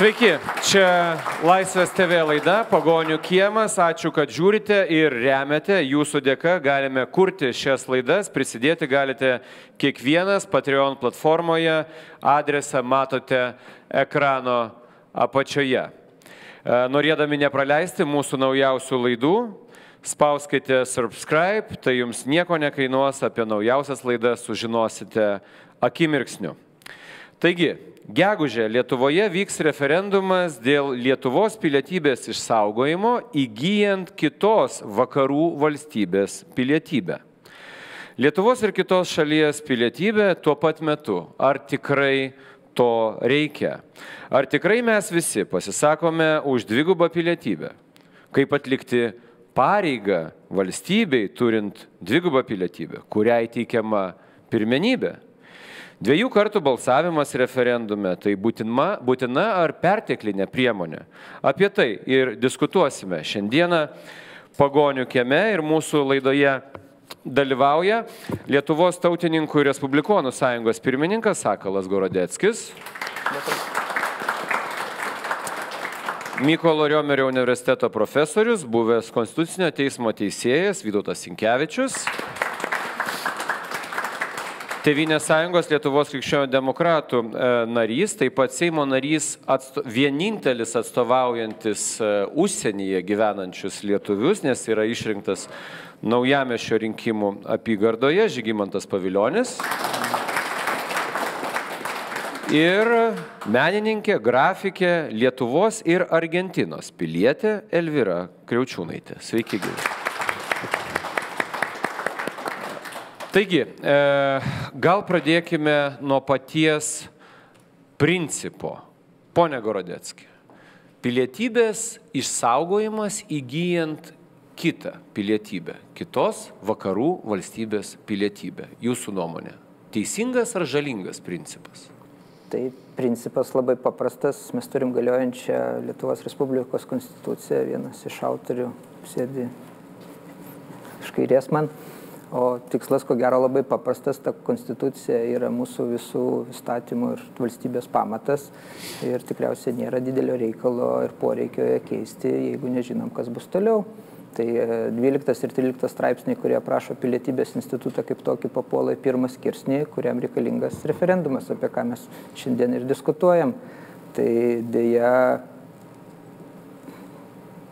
Sveiki, čia Laisvės TV laida Pagonių kiemas. Ačiū, kad žiūrite ir remiate. Jūsų dėka galime kurti šias laidas, prisidėti galite kiekvienas Patreon platformoje. Adresą matote ekrano apačioje. E, norėdami nepraleisti mūsų naujausių laidų, spauskite subscribe, tai jums nieko nekainuos, apie naujausias laidas sužinosite akimirksniu. Taigi, gegužė Lietuvoje vyks referendumas dėl Lietuvos pilietybės išsaugojimo įgyjant kitos vakarų valstybės pilietybę. Lietuvos ir kitos šalies pilietybė tuo pat metu. Ar tikrai to reikia? Ar tikrai mes visi pasisakome už dvigubą pilietybę? Kaip atlikti pareigą valstybei turint dvigubą pilietybę, kuriai teikiama pirmenybė? Dviejų kartų balsavimas referendume - tai būtina, būtina ar perteklinė priemonė. Apie tai ir diskutuosime šiandieną pagonių kieme ir mūsų laidoje dalyvauja Lietuvos tautininkų ir Respublikonų sąjungos pirmininkas Sakalas Gorodeckis. Mykolo Riomerio universiteto profesorius, buvęs Konstitucinio teismo teisėjas Vytautas Sinkevičius. Tevinės sąjungos Lietuvos krikščionių demokratų e, narys, taip pat Seimo narys, atsto, vienintelis atstovaujantis e, užsienyje gyvenančius lietuvius, nes yra išrinktas naujamešio rinkimų apygardoje Žygimantas Paviljonis. Ir menininkė, grafikė Lietuvos ir Argentinos pilietė Elvira Kriaučiūnaitė. Sveiki, gyvi. Taigi, e, gal pradėkime nuo paties principo. Pone Gorodecki, pilietybės išsaugojimas įgyjant kitą pilietybę, kitos vakarų valstybės pilietybę. Jūsų nuomonė, teisingas ar žalingas principas? Tai principas labai paprastas. Mes turim galiojančią Lietuvos Respublikos konstituciją. Vienas iš autorių sėdi iš kairės man. O tikslas, ko gero, labai paprastas, ta konstitucija yra mūsų visų įstatymų ir valstybės pamatas ir tikriausiai nėra didelio reikalo ir poreikio ją keisti, jeigu nežinom, kas bus toliau. Tai 12 e, ir 13 straipsniai, kurie prašo pilietybės institutą kaip tokį papuola į pirmą skirsnį, kuriam reikalingas referendumas, apie ką mes šiandien ir diskutuojam. Tai dėja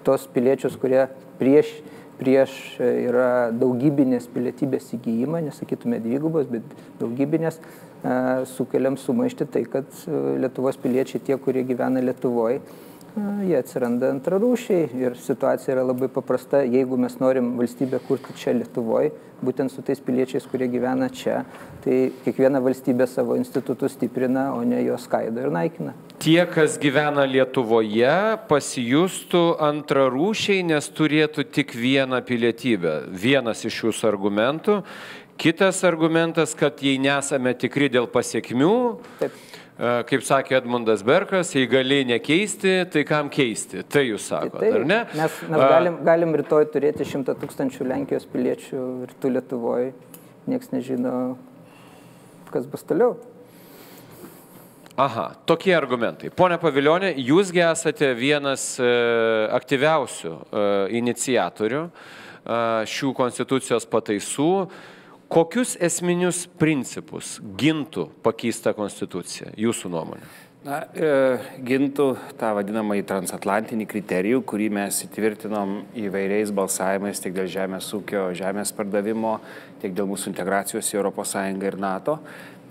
tos piliečius, kurie prieš prieš e, yra daugybinės pilietybės įgyjimą, nesakytume dvigubos, bet daugybinės, e, sukeliam sumaišti tai, kad e, Lietuvos piliečiai, tie, kurie gyvena Lietuvoje, jie atsiranda antrarūšiai ir situacija yra labai paprasta. Jeigu mes norim valstybę kurti čia Lietuvoje, būtent su tais piliečiais, kurie gyvena čia, tai kiekviena valstybė savo institutus stiprina, o ne juos skaido ir naikina. Tie, kas gyvena Lietuvoje, pasijustų antrarūšiai, nes turėtų tik vieną pilietybę. Vienas iš jūsų argumentų. Kitas argumentas, kad jei nesame tikri dėl pasiekmių, Taip E, kaip sakė Edmundas Berkas, jei gali nekeisti, tai kam keisti? Tai jūs sakote, tai, ar ne? Mes, mes galim, galim rytoj turėti šimtą tūkstančių Lenkijos piliečių ir tu Lietuvoje, nieks nežino, kas bus toliau. Aha, tokie argumentai. Pone Paviljonė, jūsgi esate vienas e, aktyviausių e, iniciatorių e, šių konstitucijos pataisų. E, Kokius esminius principus gintų pakeista konstitucija, jūsų nuomonė? Na, e, gintų tą vadinamąjį transatlantinį kriterijų, kurį mes įtvirtinom įvairiais balsavimais tiek dėl žemės ūkio, žemės pardavimo, tiek dėl mūsų integracijos į ES ir NATO,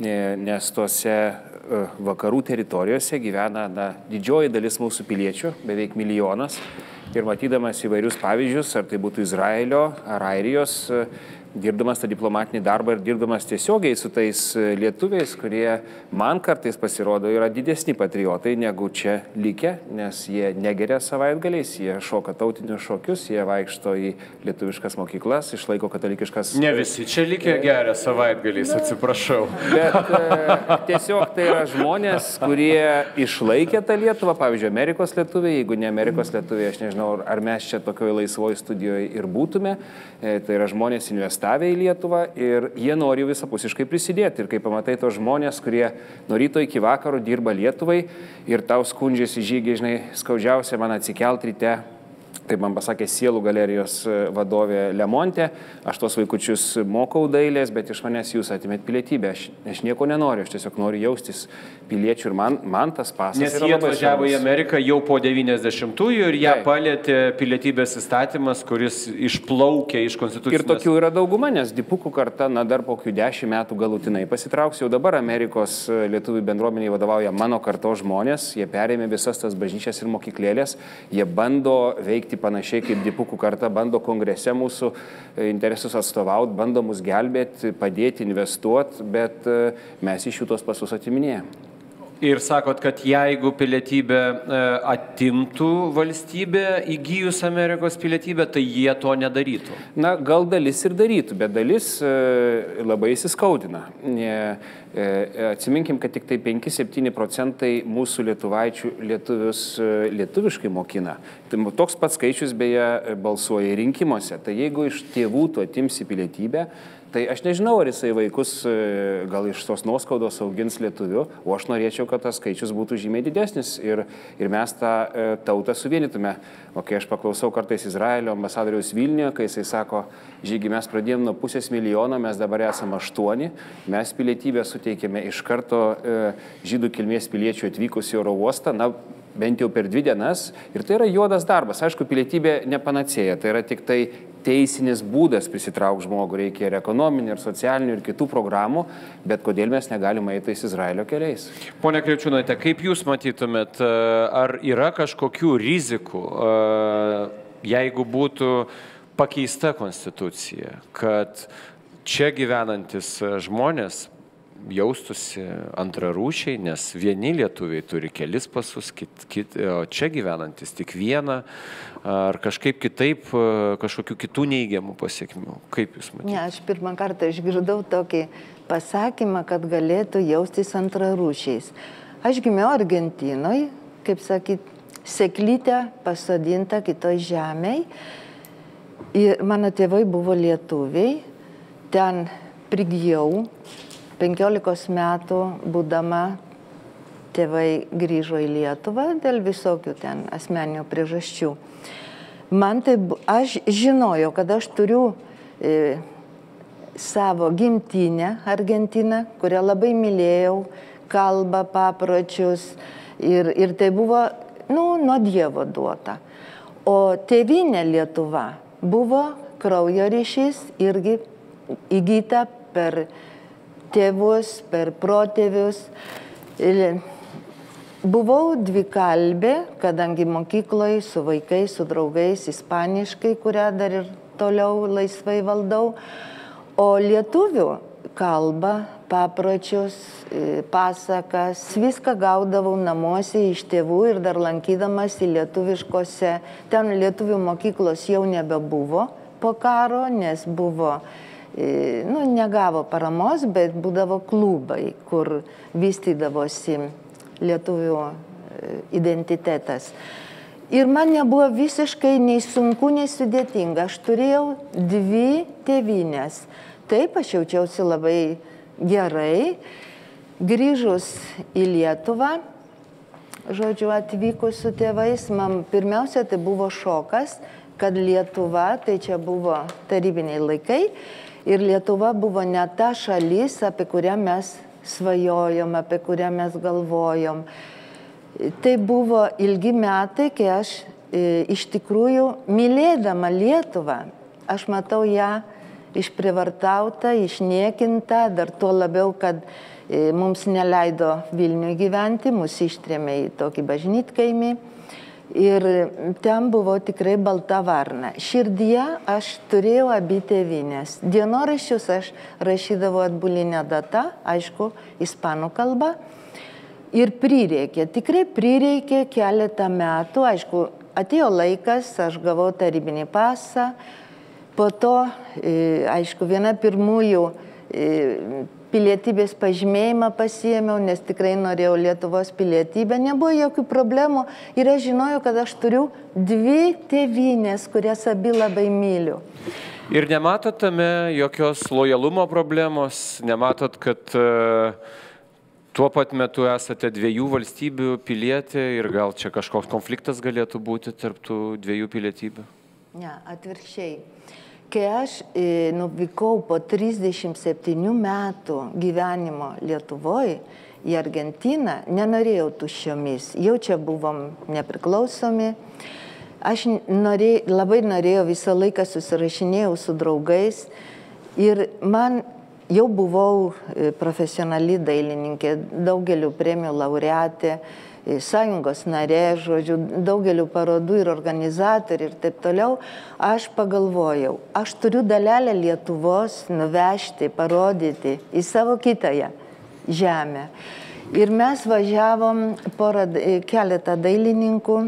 e, nes tuose e, vakarų teritorijose gyvena na, didžioji dalis mūsų piliečių, beveik milijonas. Ir matydamas įvairius pavyzdžius, ar tai būtų Izraelio ar Airijos, dirbdamas tą diplomatinį darbą ir dirbdamas tiesiogiai su tais e, lietuviais, kurie man kartais pasirodo yra didesni patriotai negu čia likę, nes jie negeria savaitgaliais, jie šoka tautinius šokius, jie vaikšto į lietuviškas mokyklas, išlaiko katalikiškas. Ne visi čia likę geria savaitgaliais, atsiprašau. Bet e, tiesiog tai yra žmonės, kurie išlaikė tą Lietuvą, pavyzdžiui, Amerikos lietuviai, jeigu ne Amerikos lietuviai, aš nežinau, ar mes čia tokioje laisvoje studijoje ir būtume, e, tai yra žmonės investavę deportavę į Lietuvą ir jie nori visapusiškai prisidėti. Ir kai pamatai tos žmonės, kurie nuo ryto iki vakaro dirba Lietuvai ir tau skundžiasi žygiai, žinai, skaudžiausia man atsikelt ryte, Taip man pasakė sielų galerijos e, vadovė Lemontė, aš tos vaikučius mokau dailės, bet iš manęs jūs atimėt pilietybę. Aš, aš nieko nenoriu, aš tiesiog noriu jaustis piliečių ir man, man tas pasas. Nes jie atvažiavo į Ameriką jau po 90-ųjų ir ją Taip. palėtė pilietybės įstatymas, kuris išplaukė iš konstitucijos. Ir tokių yra dauguma, nes dipukų karta, na dar po kokių dešimt metų galutinai pasitrauks. Jau dabar Amerikos e, lietuvių bendruomeniai vadovauja mano karto žmonės, jie perėmė visas tas bažnyčias ir mokyklėlės, jie bando veikti panašiai kaip dipukų karta, bando kongrese mūsų e, interesus atstovauti, bando mus gelbėti, padėti, investuoti, bet e, mes iš jų tos pasus atiminėjame. Ir sakot, kad jeigu pilietybę e, atimtų valstybė įgyjus Amerikos pilietybę, tai jie to nedarytų. Na, gal dalis ir darytų, bet dalis labai įsiskaudina. E, e, atsiminkim, kad tik tai 5-7 procentai mūsų lietuvaičių lietuvius e, lietuviškai mokina. Tai toks pats skaičius beje balsuoja rinkimuose. Tai jeigu iš tėvų tu atimsi pilietybę, Tai aš nežinau, ar jisai vaikus gal iš tos nuoskaudos augins lietuviu, o aš norėčiau, kad tas skaičius būtų žymiai didesnis ir, ir mes tą tautą suvienytume. O kai aš paklausau kartais Izraelio ambasadoriaus Vilniuje, kai jisai sako, žygi mes pradėjome nuo pusės milijono, mes dabar esame aštuoni, mes pilietybę suteikėme iš karto e, žydų kilmės piliečių atvykus į oro uostą, na, bent jau per dvi dienas. Ir tai yra juodas darbas. Aišku, pilietybė nepanacėja, tai yra tik tai teisinis būdas prisitraukti žmogų, reikia ir ekonominių, ir socialinių, ir kitų programų, bet kodėl mes negalime eiti tais Izraelio keliais. Pone Kriučiūnaite, kaip Jūs matytumėt, e, ar yra kažkokių rizikų, e, jeigu būtų pakeista konstitucija, kad čia gyvenantis žmonės jaustųsi antrarūšiai, nes vieni lietuviai turi kelis pasus, kit, kit, o čia gyvenantis tik vieną, ar kažkaip kitaip, kažkokių kitų neigiamų pasiekmių. Kaip Jūs matėte? Ne, aš pirmą kartą išgirdau tokį pasakymą, kad galėtų jaustis antrarūšiais. Aš gimiau Argentinoje, kaip sakyt, seklytę pasodinta kitoj žemėje. Ir mano tėvai buvo lietuviai, ten prigijau, 15 metų būdama tėvai grįžo į Lietuvą dėl visokių ten asmeninių priežasčių. Man tai, aš žinojau, kad aš turiu e, savo gimtinę Argentiną, kurią labai mylėjau, kalbą, papročius ir, ir tai buvo, nu, nuo Dievo duota. O tėvinė Lietuva buvo kraujo ryšys irgi įgyta per tėvus, per protėvius. Buvau dvikalbė, kadangi mokykloje su vaikais, su draugais, ispaniškai, kurią dar ir toliau laisvai valdau. O lietuvių kalbą, papročius, pasakas, viską gaudavau namuose iš tėvų ir dar lankydamas į lietuviškose, ten lietuvių mokyklos jau nebebuvo po karo, nes buvo nu, negavo paramos, bet būdavo klubai, kur vystydavosi lietuvių identitetas. Ir man nebuvo visiškai nei sunku, nei sudėtinga. Aš turėjau dvi tėvynės. Taip, aš jaučiausi labai gerai. Grįžus į Lietuvą, žodžiu, atvykus su tėvais, man pirmiausia tai buvo šokas, kad Lietuva, tai čia buvo tarybiniai laikai, ir Lietuva buvo ne ta šalis, apie kurią mes svajojom, apie kurią mes galvojom. Tai buvo ilgi metai, kai aš e, iš tikrųjų mylėdama Lietuvą, aš matau ją išprivartautą, išniekintą, dar tuo labiau, kad e, mums neleido Vilniui gyventi, mus ištrėmė į tokį bažnytkaimį. Ir ten buvo tikrai balta varna. Širdyje aš turėjau abi tėvinės. Dienoraščius aš rašydavau atbulinę datą, aišku, ispanų kalba. Ir prireikė, tikrai prireikė keletą metų, aišku, atėjo laikas, aš gavau tarybinį pasą, po to, aišku, viena pirmųjų pilietybės pažymėjimą pasiėmiau, nes tikrai norėjau Lietuvos pilietybę, nebuvo jokių problemų ir aš žinojau, kad aš turiu dvi tėvynės, kurias abi labai myliu. Ir nematot tame jokios lojalumo problemos, nematot, kad uh, tuo pat metu esate dviejų valstybių pilietė ir gal čia kažkoks konfliktas galėtų būti tarptų dviejų pilietybių? Ne, atvirkščiai. Kai aš e, nuvykau po 37 metų gyvenimo Lietuvoje į Argentiną, nenorėjau tuščiomis, jau čia buvom nepriklausomi. Aš norė, labai norėjau visą laiką susirašinėjau su draugais. Ir man jau buvau e, profesionali dailininkė, daugeliu premijų laureatė, sąjungos narė, žodžiu, daugeliu parodų ir organizatorių ir taip toliau, aš pagalvojau, aš turiu dalelę Lietuvos nuvežti, parodyti į savo kitąją žemę. Ir mes važiavom porą, keletą dailininkų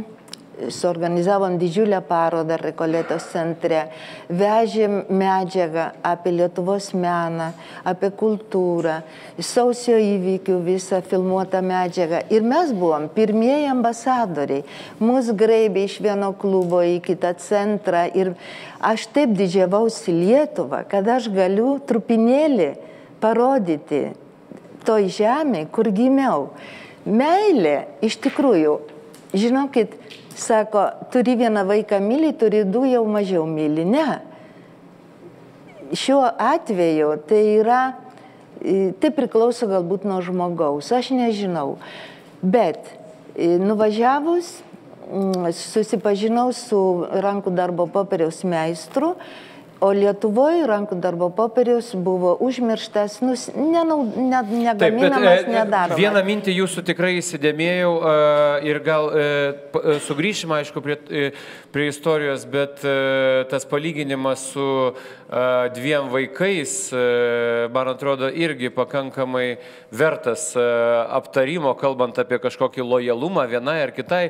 suorganizavom didžiulę parodą Rekoletos centre, vežėm medžiagą apie Lietuvos meną, apie kultūrą, sausio įvykių visą filmuotą medžiagą. Ir mes buvom pirmieji ambasadoriai. Mus graibė iš vieno klubo į kitą centrą ir aš taip didžiavausi Lietuvą, kad aš galiu trupinėlį parodyti toj žemė, kur gimiau. Meilė iš tikrųjų, žinokit, Sako, turi vieną vaiką myli, turi du jau mažiau myli. Ne. Šiuo atveju tai yra, tai priklauso galbūt nuo žmogaus, aš nežinau. Bet nuvažiavus, susipažinau su rankų darbo popieriaus meistru O Lietuvoje rankų darbo popierius buvo užmirštas, nus, nenau, ne, negaminamas, Taip, bet, e, nedaromas. Vieną mintį jūsų tikrai įsidėmėjau uh, ir gal uh, sugrįšim, aišku, prie, prie istorijos, bet uh, tas palyginimas su uh, dviem vaikais, man atrodo, irgi pakankamai vertas aptarimo, kalbant apie kažkokį lojalumą vienai ar kitai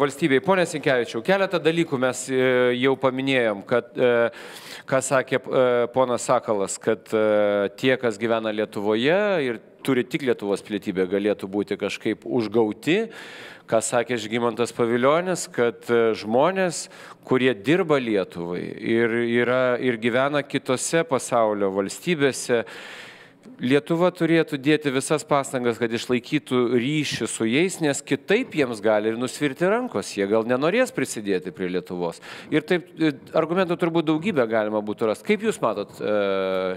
valstybei. Pone Sinkevičiau, keletą dalykų mes jau paminėjom, kad ką sakė ponas Sakalas, kad tie, kas gyvena Lietuvoje ir turi tik Lietuvos pilietybę, galėtų būti kažkaip užgauti, ką sakė Žygimantas Paviljonis, kad e, žmonės, kurie dirba Lietuvai ir, yra, ir gyvena kitose pasaulio valstybėse, Lietuva turėtų dėti visas pastangas, kad išlaikytų ryšį su jais, nes kitaip jiems gali ir nusvirti rankos, jie gal nenorės prisidėti prie Lietuvos. Ir taip e, argumentų turbūt daugybę galima būtų rasti. Kaip Jūs matot e,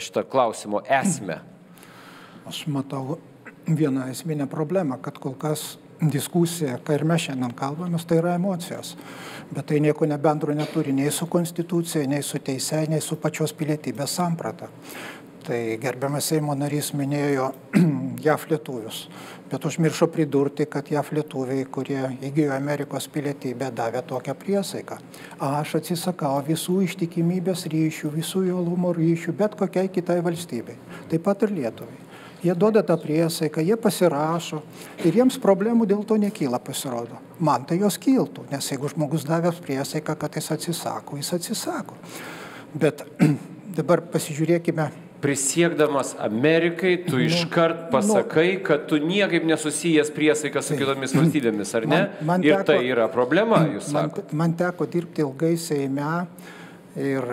šitą klausimo esmę? Aš matau vieną esminę problemą, kad kol kas diskusija, ką ir mes šiandien kalbamės, tai yra emocijos. Bet tai nieko nebendro neturi nei su konstitucija, nei su teise, nei su pačios pilietybės samprata. Tai gerbiamas Seimo narys minėjo JAF lietuvius, bet užmiršo pridurti, kad JAF lietuviai, kurie įgyjo Amerikos pilietybę, davė tokią priesaiką. Aš atsisakau visų ištikimybės ryšių, visų jolumo ryšių, bet kokiai kitai valstybei, taip pat ir Lietuvai. Jie duoda tą priesaiką, jie pasirašo ir jiems problemų dėl to nekyla pasirodo. Man tai jos kiltų, nes jeigu žmogus davęs priesaiką, kad jis atsisako, jis atsisako. Bet dabar pasižiūrėkime prisiekdamas Amerikai, tu nu, iškart nu. pasakai, nu, kad tu niekaip nesusijęs priesaiką su kitomis valstybėmis, ar ne? Man, man ir teko, tai yra problema, jūs sakote. Man, man teko dirbti ilgai Seime ir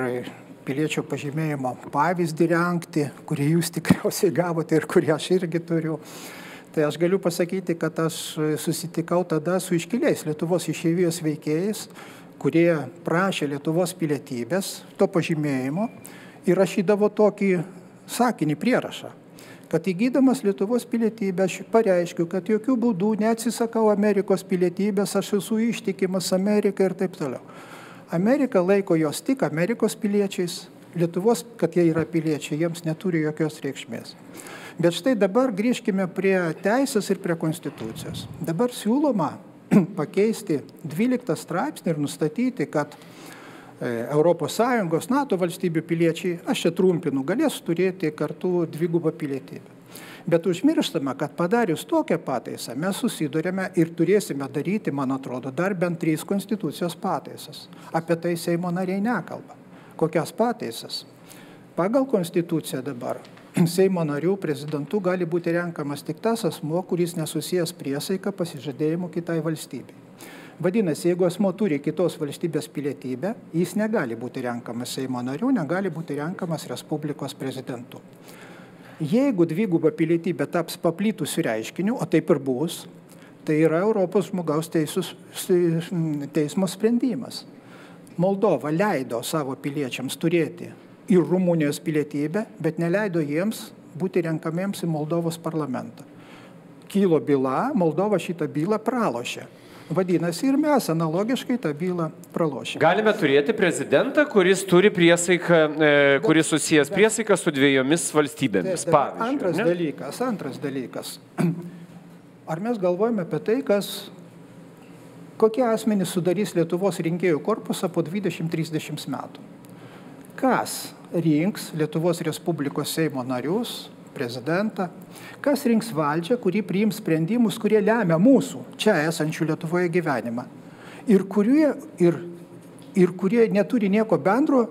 piliečio pažymėjimo pavyzdį renkti, kurį jūs tikriausiai gavote ir kurį aš irgi turiu. Tai aš galiu pasakyti, kad aš susitikau tada su iškiliais Lietuvos išeivijos veikėjais, kurie prašė Lietuvos pilietybės, to pažymėjimo ir rašydavo tokį sakinį prierašą, kad įgydamas Lietuvos pilietybę aš pareiškiu, kad jokių būdų neatsisakau Amerikos pilietybės, aš esu ištikimas Amerikai ir taip toliau. Amerika laiko jos tik Amerikos piliečiais, Lietuvos, kad jie yra piliečiai, jiems neturi jokios reikšmės. Bet štai dabar grįžkime prie teisės ir prie konstitucijos. Dabar siūloma pakeisti 12 straipsnį ir nustatyti, kad ES, NATO valstybių piliečiai, aš čia trumpinu, galės turėti kartu dvigubą pilietybę. Bet užmirštame, kad padarius tokią pataisą mes susidurėme ir turėsime daryti, man atrodo, dar bent trys konstitucijos pataisas. Apie tai Seimo nariai nekalba. Kokias pataisas? Pagal konstituciją dabar Seimo narių prezidentų gali būti renkamas tik tas asmo, kuris nesusijęs priesaika pasižadėjimu kitai valstybei. Vadinasi, jeigu asmo turi kitos valstybės pilietybę, jis negali būti renkamas Seimo nariu, negali būti renkamas Respublikos prezidentu. Jeigu dviguba pilietybė taps paplytusiu reiškiniu, o taip ir bus, tai yra Europos žmogaus teisus, teismo sprendimas. Moldova leido savo piliečiams turėti ir Rumunijos pilietybę, bet neleido jiems būti renkamiems į Moldovos parlamentą. Kylo byla, Moldova šitą bylą pralošė. Vadinasi, ir mes analogiškai tą bylą pralošėme. Galime turėti prezidentą, kuris turi priesaiką, e, kuris susijęs priesaiką su dviejomis valstybėmis. Pavyzdžiui. Antras ne? dalykas, antras dalykas. Ar mes galvojame apie tai, kas, kokie asmenys sudarys Lietuvos rinkėjų korpusą po 20-30 metų? Kas rinks Lietuvos Respublikos Seimo narius, prezidentą, kas rinks valdžią, kuri priims sprendimus, kurie lemia mūsų čia esančių Lietuvoje gyvenimą ir kurie, ir, ir kurie neturi nieko bendro,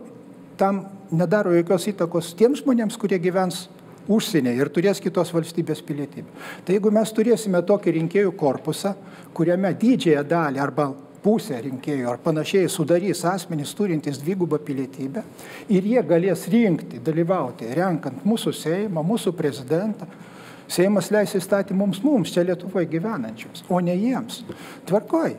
tam nedaro jokios įtakos tiems žmonėms, kurie gyvens užsienyje ir turės kitos valstybės pilietybę. Tai jeigu mes turėsime tokį rinkėjų korpusą, kuriame didžiąją dalį arba pusę rinkėjų ar panašiai sudarys asmenys turintys dvigubą pilietybę ir jie galės rinkti, dalyvauti, renkant mūsų Seimą, mūsų prezidentą. Seimas leis įstatymams mums, čia Lietuvoje gyvenančiams, o ne jiems. Tvarkoj.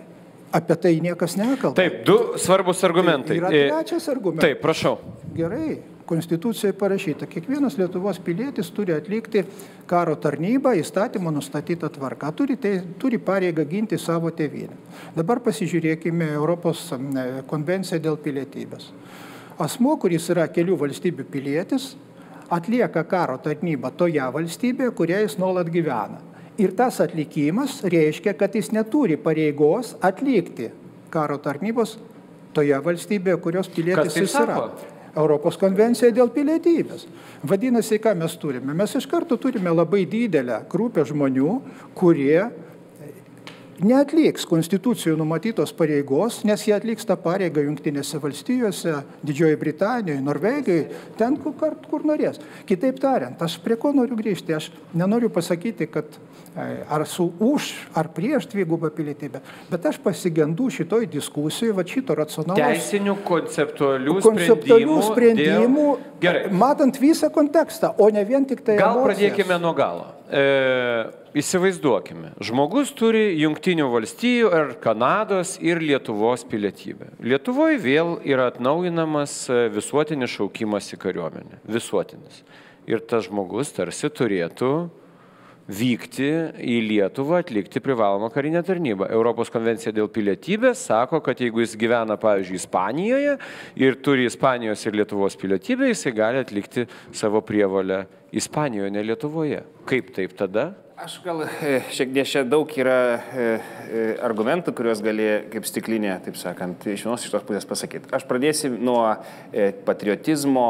Apie tai niekas nekalba. Taip, du svarbus argumentai. Tai yra E, trečias argumentas. Taip, prašau. Gerai, Konstitucijoje parašyta, kiekvienas Lietuvos pilietis turi atlikti karo tarnybą įstatymo nustatytą tvarką, turi, tai, turi pareigą ginti savo tėvynę. Dabar pasižiūrėkime Europos konvenciją dėl pilietybės. Asmo, kuris yra kelių valstybių pilietis, atlieka karo tarnybą toje valstybėje, kurioje jis nuolat gyvena. Ir tas atlikimas reiškia, kad jis neturi pareigos atlikti karo tarnybos toje valstybėje, kurios pilietis jis yra. sako? Europos konvencija dėl pilietybės. Vadinasi, ką mes turime? Mes iš karto turime labai didelę grupę žmonių, kurie neatliks konstitucijų numatytos pareigos, nes jie atliks tą pareigą Junktinėse valstijose, Didžiojoje Britanijoje, Norvegijoje, ten, kur, kur norės. Kitaip tariant, aš prie ko noriu grįžti, aš nenoriu pasakyti, kad e, ar su už, ar prieš dvigubą pilietybę, bet aš pasigendu šitoj diskusijoj, va šito racionalaus Teisinių konceptualių, konceptualių sprendimų, Dėl... Gerai. matant visą kontekstą, o ne vien tik tai. Gal emocijas. pradėkime nuo galo. E, įsivaizduokime, žmogus turi Junktinių valstijų ar Kanados ir Lietuvos pilietybę. Lietuvoje vėl yra atnaujinamas e, visuotinis šaukimas į kariuomenę. Visuotinis. Ir tas žmogus tarsi turėtų vykti į Lietuvą atlikti privalomą karinę tarnybą. Europos konvencija dėl pilietybės sako, kad jeigu jis gyvena, pavyzdžiui, Ispanijoje ir turi Ispanijos ir Lietuvos pilietybę, jisai gali atlikti savo prievalę Ispanijoje, ne Lietuvoje. Kaip taip tada? Aš gal e, šiek tiek čia daug yra e, e, argumentų, kuriuos gali kaip stiklinė, taip sakant, iš vienos iš tos pusės pasakyti. Aš pradėsiu nuo patriotizmo,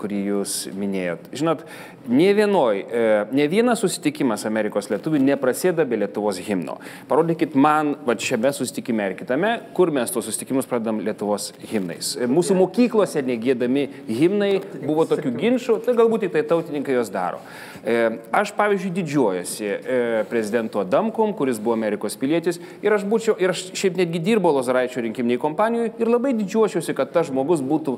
kurį jūs minėjot. Žinot, ne, vienoj, ne vienas susitikimas Amerikos lietuvių neprasideda be Lietuvos himno. Parodykit man, va šiame susitikime ir kitame, kur mes tuos susitikimus pradedam Lietuvos himnais. E, Mūsų mokyklose negėdami himnai buvo tokių ginčių, tai galbūt tai tautininkai jos daro. E, Aš, pavyzdžiui, didžiuojasi e, prezidento Damkom, kuris buvo Amerikos pilietis ir aš būčiau, ir aš šiaip netgi dirbau Lozaraičio rinkiminiai kompanijoje ir labai didžiuočiausi, kad tas žmogus būtų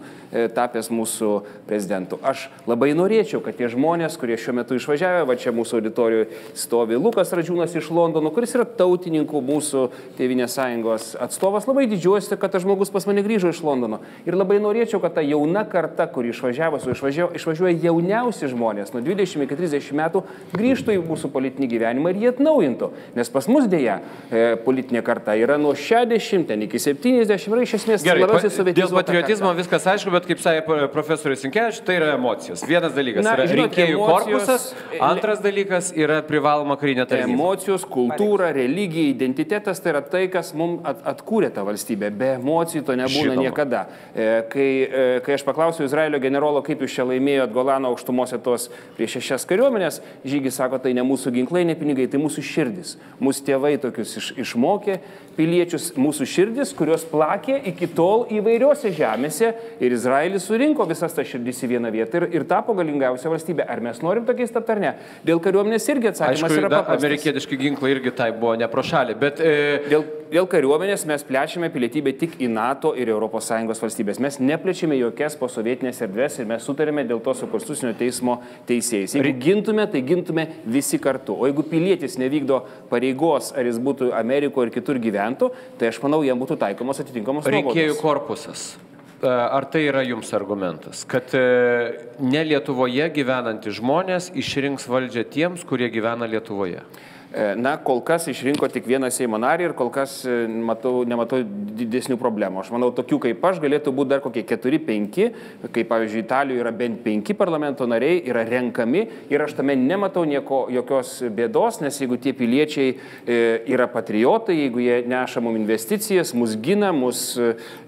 tapęs mūsų prezidentu. Aš labai norėčiau, kad tie žmonės, kurie šiuo metu išvažiavę, va čia mūsų auditorijoje stovi Lukas Radžiūnas iš Londono, kuris yra tautininkų mūsų Tevinės sąjungos atstovas, labai didžiuojuosi, kad tas žmogus pas mane grįžo iš Londono. Ir labai norėčiau, kad ta jauna karta, kuri išvažiavo, išvažiavo, išvažiuoja jauniausi žmonės nuo 20 iki 30 metų, grįžtų į mūsų politinį gyvenimą ir jį atnaujintų. Nes pas mus dėja e, politinė karta yra nuo 60 ten iki 70 ir iš esmės Gerai, labiausiai pa- dėl sovietizuota patriotizmo karta. viskas aišku, bet kaip sakė pro- profesorius Sinkevičius, tai yra emocijos. Vienas dalykas Na, yra žinot, rinkėjų emocijos- korpusas, antras dalykas yra privaloma karinė tarnyba. Emocijos, kultūra, religija, identitetas tai yra tai, kas mums at, atkūrė tą valstybę. Be emocijų to nebūna Žinoma. niekada. E, kai, e, kai aš paklausiau Izraelio generolo, kaip jūs čia laimėjot Golano aukštumose tos prieš šešias kariuomenės, žygis sako, tai ne mūsų ginklai, ne pinigai, tai mūsų širdis. Mūsų tėvai tokius iš, išmokė, piliečius mūsų širdis, kurios plakė iki tol įvairiose žemėse ir Izraelis surinko visas tas širdis į vieną vietą ir, ir tapo galingiausia valstybė. Ar mes norim tokiais tapti ar ne? Dėl kariuomenės irgi atsakymas Aišku, yra paprastas. amerikietiški ginklai irgi tai buvo ne pro šalį, bet... E, Dėl dėl kariuomenės mes plečiame pilietybę tik į NATO ir ES valstybės. Mes neplečiame jokias posovietinės erdvės ir mes sutarėme dėl to su Konstitucinio teismo teisėjais. Jeigu gintume, tai gintume visi kartu. O jeigu pilietis nevykdo pareigos, ar jis būtų Amerikoje ar kitur gyventų, tai aš manau, jam būtų taikomos atitinkamos Rinkėjų korpusas. E, ar tai yra jums argumentas, kad e, ne Lietuvoje gyvenantys žmonės išrinks valdžią tiems, kurie gyvena Lietuvoje? E, na, kol kas išrinko tik vieną Seimo narį ir kol kas e, matau, nematau didesnių problemų. Aš manau, tokių kaip aš galėtų būti dar kokie 4-5, kaip pavyzdžiui Italijoje yra bent 5 parlamento nariai, yra renkami ir aš tame nematau nieko, jokios bėdos, nes jeigu tie piliečiai e, yra patriotai, jeigu jie neša mum investicijas, mus gina, mus...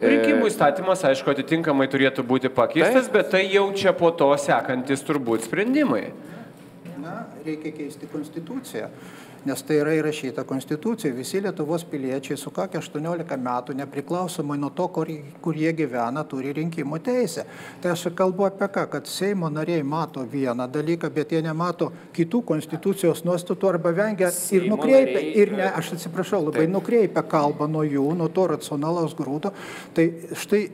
Rinkimų įstatymas, aišku, atitinkamai turėtų būti pakeistas, tai? bet tai jau čia po to sekantis turbūt sprendimai. Na, reikia keisti konstituciją nes tai yra įrašyta Konstitucijoje. Visi Lietuvos piliečiai sukakę 18 metų, nepriklausomai nuo to, kur, kur jie gyvena, turi rinkimų teisę. Tai aš kalbu apie ką, kad Seimo nariai mato vieną dalyką, bet jie nemato kitų Konstitucijos nuostatų arba vengia Seimo ir nukreipia, nariai, ir ne, aš atsiprašau, labai taip. nukreipia kalbą nuo jų, nuo to racionalaus grūdo. Tai štai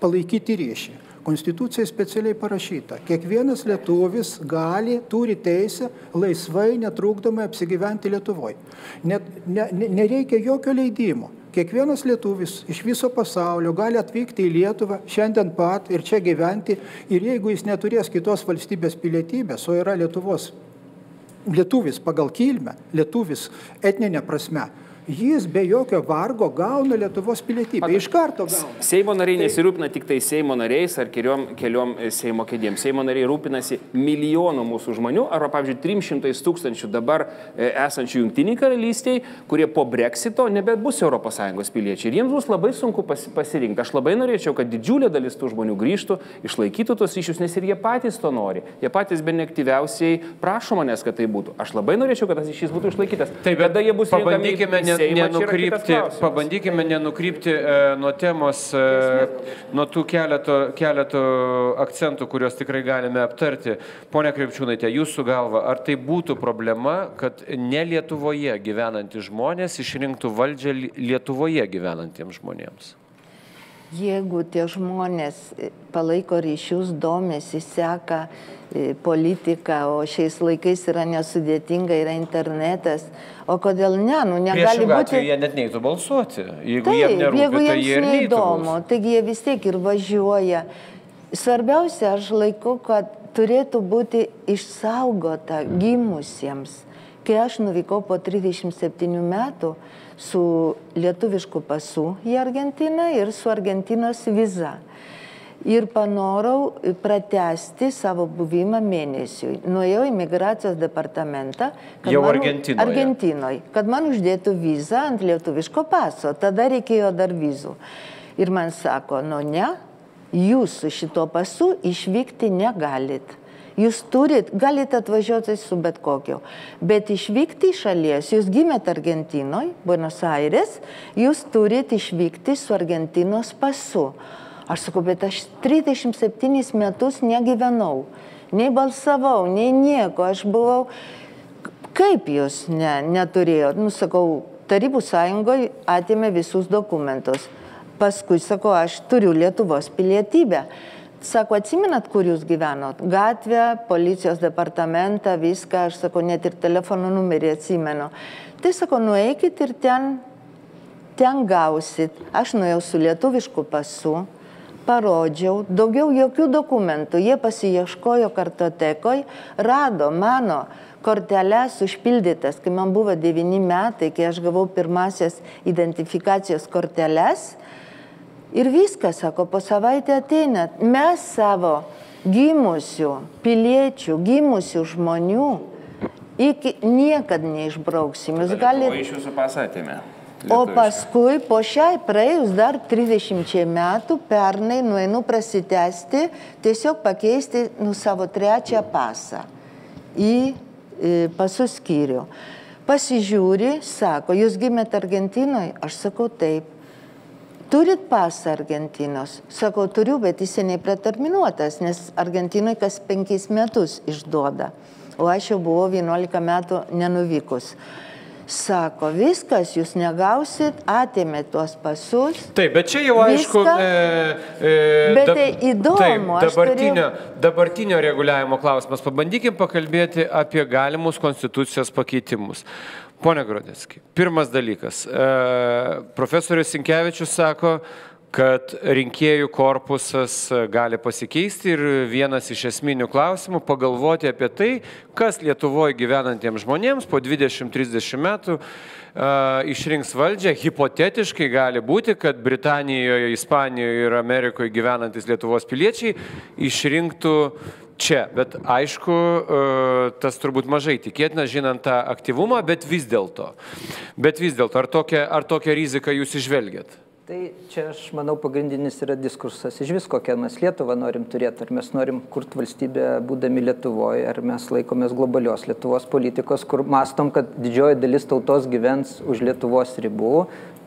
palaikyti ryšį. Konstitucija specialiai parašyta. Kiekvienas lietuvis gali, turi teisę laisvai, netrukdomai apsigyventi Lietuvoje. Net, ne, nereikia jokio leidimo. Kiekvienas lietuvis iš viso pasaulio gali atvykti į Lietuvą šiandien pat ir čia gyventi. Ir jeigu jis neturės kitos valstybės pilietybės, o yra Lietuvos lietuvis pagal kilmę, lietuvis etninė prasme, jis be jokio vargo gauna Lietuvos pilietybę. Iš karto gauna. Seimo nariai tai... nesirūpina tik tai Seimo nariais ar keliom, keliom e, Seimo kėdėm. Seimo nariai rūpinasi milijonų mūsų žmonių, arba, pavyzdžiui, 300 tūkstančių dabar e, esančių jungtiniai karalystiai, kurie po breksito nebebus ES piliečiai. Ir jiems bus labai sunku pasirinkti. Aš labai norėčiau, kad didžiulė dalis tų žmonių grįžtų, išlaikytų tos ryšius, nes ir jie patys to nori. Jie patys be neaktyviausiai prašo manęs, kad tai būtų. Aš labai norėčiau, kad tas ryšys būtų išlaikytas. Taip, bet jie bus pabandykime ne, nenukrypti, pabandykime nenukrypti e, nuo temos, e, nuo tų keleto, keleto akcentų, kuriuos tikrai galime aptarti. Pone Kripčiūnaitė, jūsų galva, ar tai būtų problema, kad ne Lietuvoje gyvenantys žmonės išrinktų valdžią Lietuvoje gyvenantiems žmonėms? Jeigu tie žmonės palaiko ryšius, domėsi, seka politiką, o šiais laikais yra nesudėtinga, yra internetas, o kodėl ne, nu negali būti. Atveju jie net neįtų balsuoti, jeigu Taip, jiems nerūpi, jeigu jiems tai jie neįdomu, taigi jie vis tiek ir važiuoja. Svarbiausia, aš laikau, kad turėtų būti išsaugota gimusiems. Kai aš nuvykau po 37 metų, su lietuvišku pasu į Argentiną ir su Argentinos viza. Ir panorau pratesti savo buvimą mėnesiui. Nuėjau į migracijos departamentą. Jau man, Argentinoje. Argentinoje. Kad man uždėtų vizą ant lietuviško paso. Tada reikėjo dar vizų. Ir man sako, nu ne, jūs su šito pasu išvykti negalit. Jūs turit, galite atvažiuoti su bet kokiu, bet išvykti iš šalies, jūs gimėt Argentinoje, Buenos Aires, jūs turit išvykti su Argentinos pasu. Aš sakau, bet aš 37 metus negyvenau, nei balsavau, nei nieko, aš buvau, kaip jūs ne, neturėjot, nusakau, Tarybų sąjungoje atėmė visus dokumentus. Paskui sakau, aš turiu Lietuvos pilietybę. Sako, atsiminat, kur jūs gyvenot? Gatvę, policijos departamentą, viską, aš sakau, net ir telefono numerį atsimenu. Tai sako, nueikit ir ten, ten gausit. Aš nuėjau su lietuvišku pasu, parodžiau, daugiau jokių dokumentų. Jie pasieškojo kartotekoj, rado mano korteles užpildytas, kai man buvo 9 metai, kai aš gavau pirmasias identifikacijos korteles Ir viskas, sako, po savaitę ateina. Mes savo gimusių piliečių, gimusių žmonių iki niekad neišbrauksim. Jūs galite. Iš jūsų pasatėme. O paskui po šiai praėjus dar 30 metų pernai nueinu prasitesti, tiesiog pakeisti nu, savo trečią pasą į pasų skyrių. Pasižiūri, sako, jūs gimėte Argentinoje? Aš sakau taip turit pasą Argentinos? Sakau, turiu, bet jis seniai preterminuotas, nes Argentinoje kas penkis metus išduoda. O aš jau buvau 11 metų nenuvykus. Sako, viskas, jūs negausit, atėmė tuos pasus. Taip, bet čia jau aišku. Viską. E, e, Bet tai įdomu, Taip, dabartinio, dabartinio reguliavimo klausimas. Pabandykim pakalbėti apie galimus konstitucijos pakeitimus. Pone Grodėski, pirmas dalykas. E, profesorius Sinkevičius sako, kad rinkėjų korpusas gali pasikeisti ir vienas iš esminių klausimų pagalvoti apie tai, kas Lietuvoje gyvenantiems žmonėms po 20-30 metų uh, išrinks valdžią. Hipotetiškai gali būti, kad Britanijoje, Ispanijoje ir Amerikoje gyvenantis Lietuvos piliečiai išrinktų čia. Bet aišku, tas turbūt mažai tikėtina, žinant tą aktyvumą, bet vis dėlto. Bet vis dėlto, ar tokią, ar tokią riziką jūs išvelgiat? Tai čia aš manau pagrindinis yra diskursas iš vis, kokią mes Lietuvą norim turėti. Ar mes norim kurti valstybę būdami Lietuvoje, ar mes laikomės globalios Lietuvos politikos, kur mastom, kad didžioji dalis tautos gyvens už Lietuvos ribų,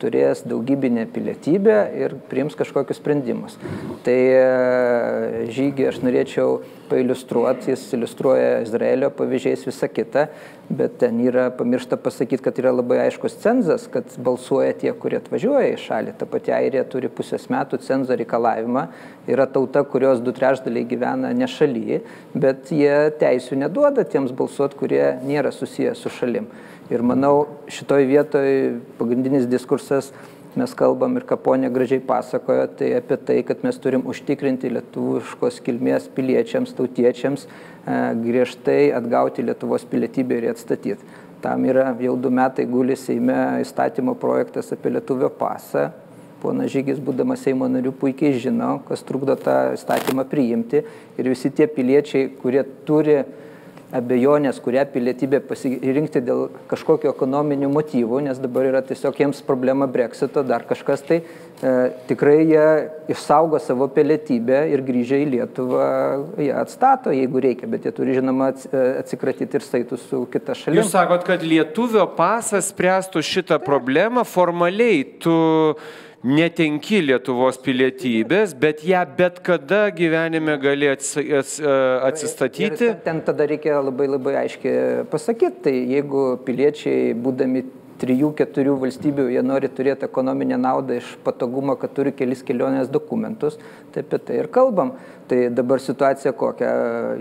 turės daugybinę pilietybę ir priims kažkokius sprendimus. Tai e, žygį aš norėčiau pailustruoti, jis iliustruoja Izraelio pavyzdžiais visą kitą, bet ten yra pamiršta pasakyti, kad yra labai aiškus cenzas, kad balsuoja tie, kurie atvažiuoja į šalį. Ta pati Airija turi pusės metų cenzo reikalavimą, yra tauta, kurios du trešdaliai gyvena ne šalyje, bet jie teisų neduoda tiems balsuoti, kurie nėra susiję su šalim. Ir manau, šitoj vietoj pagrindinis diskursas, mes kalbam ir ką ponė gražiai pasakojo, tai apie tai, kad mes turim užtikrinti lietuviškos kilmės piliečiams, tautiečiams, e, griežtai atgauti Lietuvos pilietybę ir atstatyti. Tam yra jau du metai guli Seime įstatymo projektas apie lietuvio pasą. Pona Žygis, būdamas Seimo nariu, puikiai žino, kas trukdo tą įstatymą priimti. Ir visi tie piliečiai, kurie turi abejonės, kurią pilietybę pasirinkti dėl kažkokio ekonominių motyvų, nes dabar yra tiesiog jiems problema breksito, dar kažkas tai, e, tikrai jie išsaugo savo pilietybę ir grįžę į Lietuvą ją atstato, jeigu reikia, bet jie turi žinoma e, atsikratyti ir saitų su kita šalimi. Jūs sakot, kad lietuvio pasas spręstų šitą problemą formaliai. Tu netenki Lietuvos pilietybės, bet ją bet kada gyvenime gali atsistatyti. Ir ten tada reikia labai labai aiškiai pasakyti, tai jeigu piliečiai būdami trijų, keturių valstybių jie nori turėti ekonominę naudą iš patogumo, kad turi kelis kelionės dokumentus, tai apie tai ir kalbam. Tai dabar situacija kokia,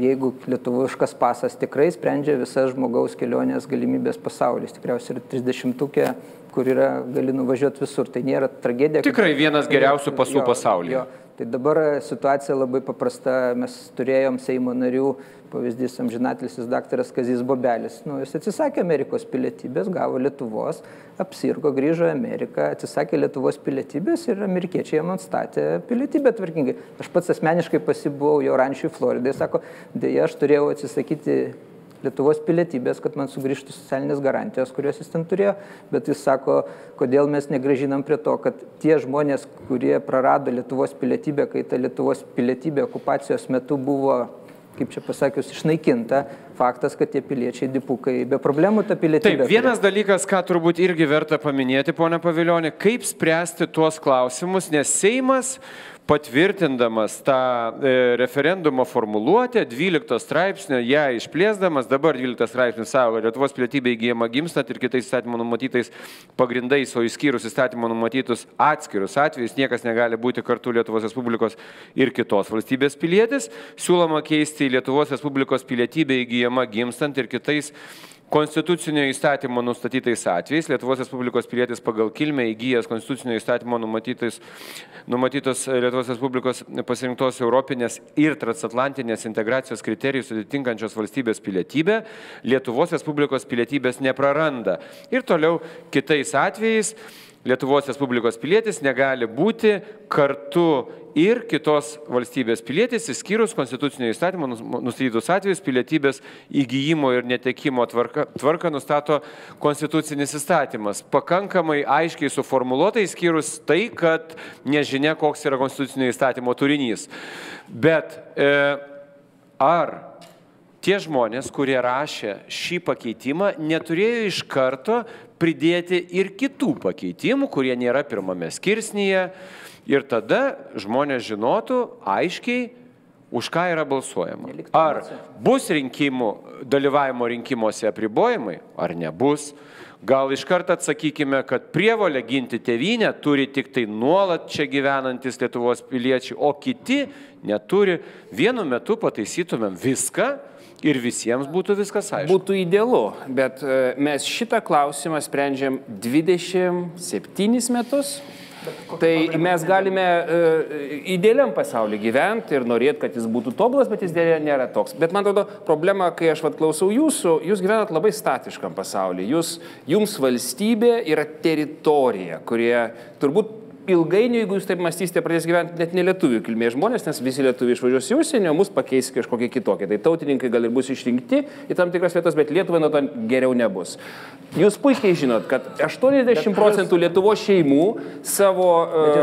jeigu lietuviškas pasas tikrai sprendžia visas žmogaus kelionės galimybės pasaulis, tikriausiai ir 30-ukė kur yra, gali nuvažiuoti visur. Tai nėra tragedija. Tikrai vienas geriausių pasų jo, pasaulyje. Jo. Tai dabar situacija labai paprasta. Mes turėjom Seimo narių, pavyzdys amžinatlisis daktaras Kazis Bobelis. Nu, jis atsisakė Amerikos pilietybės, gavo Lietuvos, apsirgo, grįžo į Ameriką, atsisakė Lietuvos pilietybės ir amerikiečiai jam atstatė pilietybę tvarkingai. Aš pats asmeniškai pasibuvau jo rančiui Floridai, sako, dėja aš turėjau atsisakyti Lietuvos pilietybės, kad man sugrįžtų socialinės garantijos, kurios jis ten turėjo, bet jis sako, kodėl mes negražinam prie to, kad tie žmonės, kurie prarado Lietuvos pilietybę, kai ta Lietuvos pilietybė okupacijos metu buvo kaip čia pasakius, išnaikinta. Faktas, kad tie piliečiai dipukai be problemų tą pilietybę. Taip, vienas dalykas, ką turbūt irgi verta paminėti, ponia Paviljonė, kaip spręsti tuos klausimus, nes Seimas patvirtindamas tą e, referendumo formuluotę, 12 straipsnio, ją išplėsdamas, dabar 12 straipsnis savo, Lietuvos pilietybė įgyjama gimstat ir kitais įstatymo numatytais pagrindais, o išskyrus įstatymo numatytus atskirus atvejus, niekas negali būti kartu Lietuvos Respublikos ir kitos valstybės pilietis, siūloma keisti Lietuvos Respublikos pilietybė įgyjama gimstant ir kitais Konstitucinio įstatymo nustatytais atvejais Lietuvos Respublikos pilietis pagal kilmę įgyjęs konstitucinio įstatymo numatytos Lietuvos Respublikos pasirinktos Europinės ir transatlantinės integracijos kriterijus atitinkančios valstybės pilietybę, Lietuvos Respublikos pilietybės nepraranda. Ir toliau kitais atvejais Lietuvos Respublikos pilietis negali būti kartu ir kitos valstybės pilietis, išskyrus konstitucinio įstatymo nustatytus atvejus, pilietybės įgyjimo ir netekimo tvarka, tvarka nustato konstitucinis įstatymas. Pakankamai aiškiai suformuoluotai, išskyrus tai, kad nežinia, koks yra konstitucinio įstatymo turinys. Bet e, ar tie žmonės, kurie rašė šį pakeitimą, neturėjo iš karto pridėti ir kitų pakeitimų, kurie nėra pirmame skirsnyje. Ir tada žmonės žinotų aiškiai, už ką yra balsuojama. Ar bus rinkimų, dalyvavimo rinkimuose apribojimai, ar nebus. Gal iš karto atsakykime, kad prievolę ginti tėvynę turi tik tai nuolat čia gyvenantis Lietuvos piliečiai, o kiti neturi. Vienu metu pataisytumėm viską ir visiems būtų viskas aišku. Būtų idealu, bet e, mes šitą klausimą sprendžiam 27 metus. Tai mes galime uh, idealiam pasauliu gyventi ir norėti, kad jis būtų tobulas, bet jis dėja nėra toks. Bet man atrodo, problema, kai aš vat klausau jūsų, jūs gyvenat labai statiškam pasauliu. Jūs, jums valstybė yra teritorija, kurie turbūt ilgainiui, jeigu jūs taip mąstysite, pradės gyventi net ne lietuvių kilmės žmonės, nes visi lietuviai išvažiuos į užsienį, o mus pakeis kažkokie kitokie. Tai tautininkai gal ir bus išrinkti į tam tikras vietas, bet Lietuvai nuo to geriau nebus. Jūs puikiai žinot, kad 80 procentų Lietuvos šeimų savo... Uh,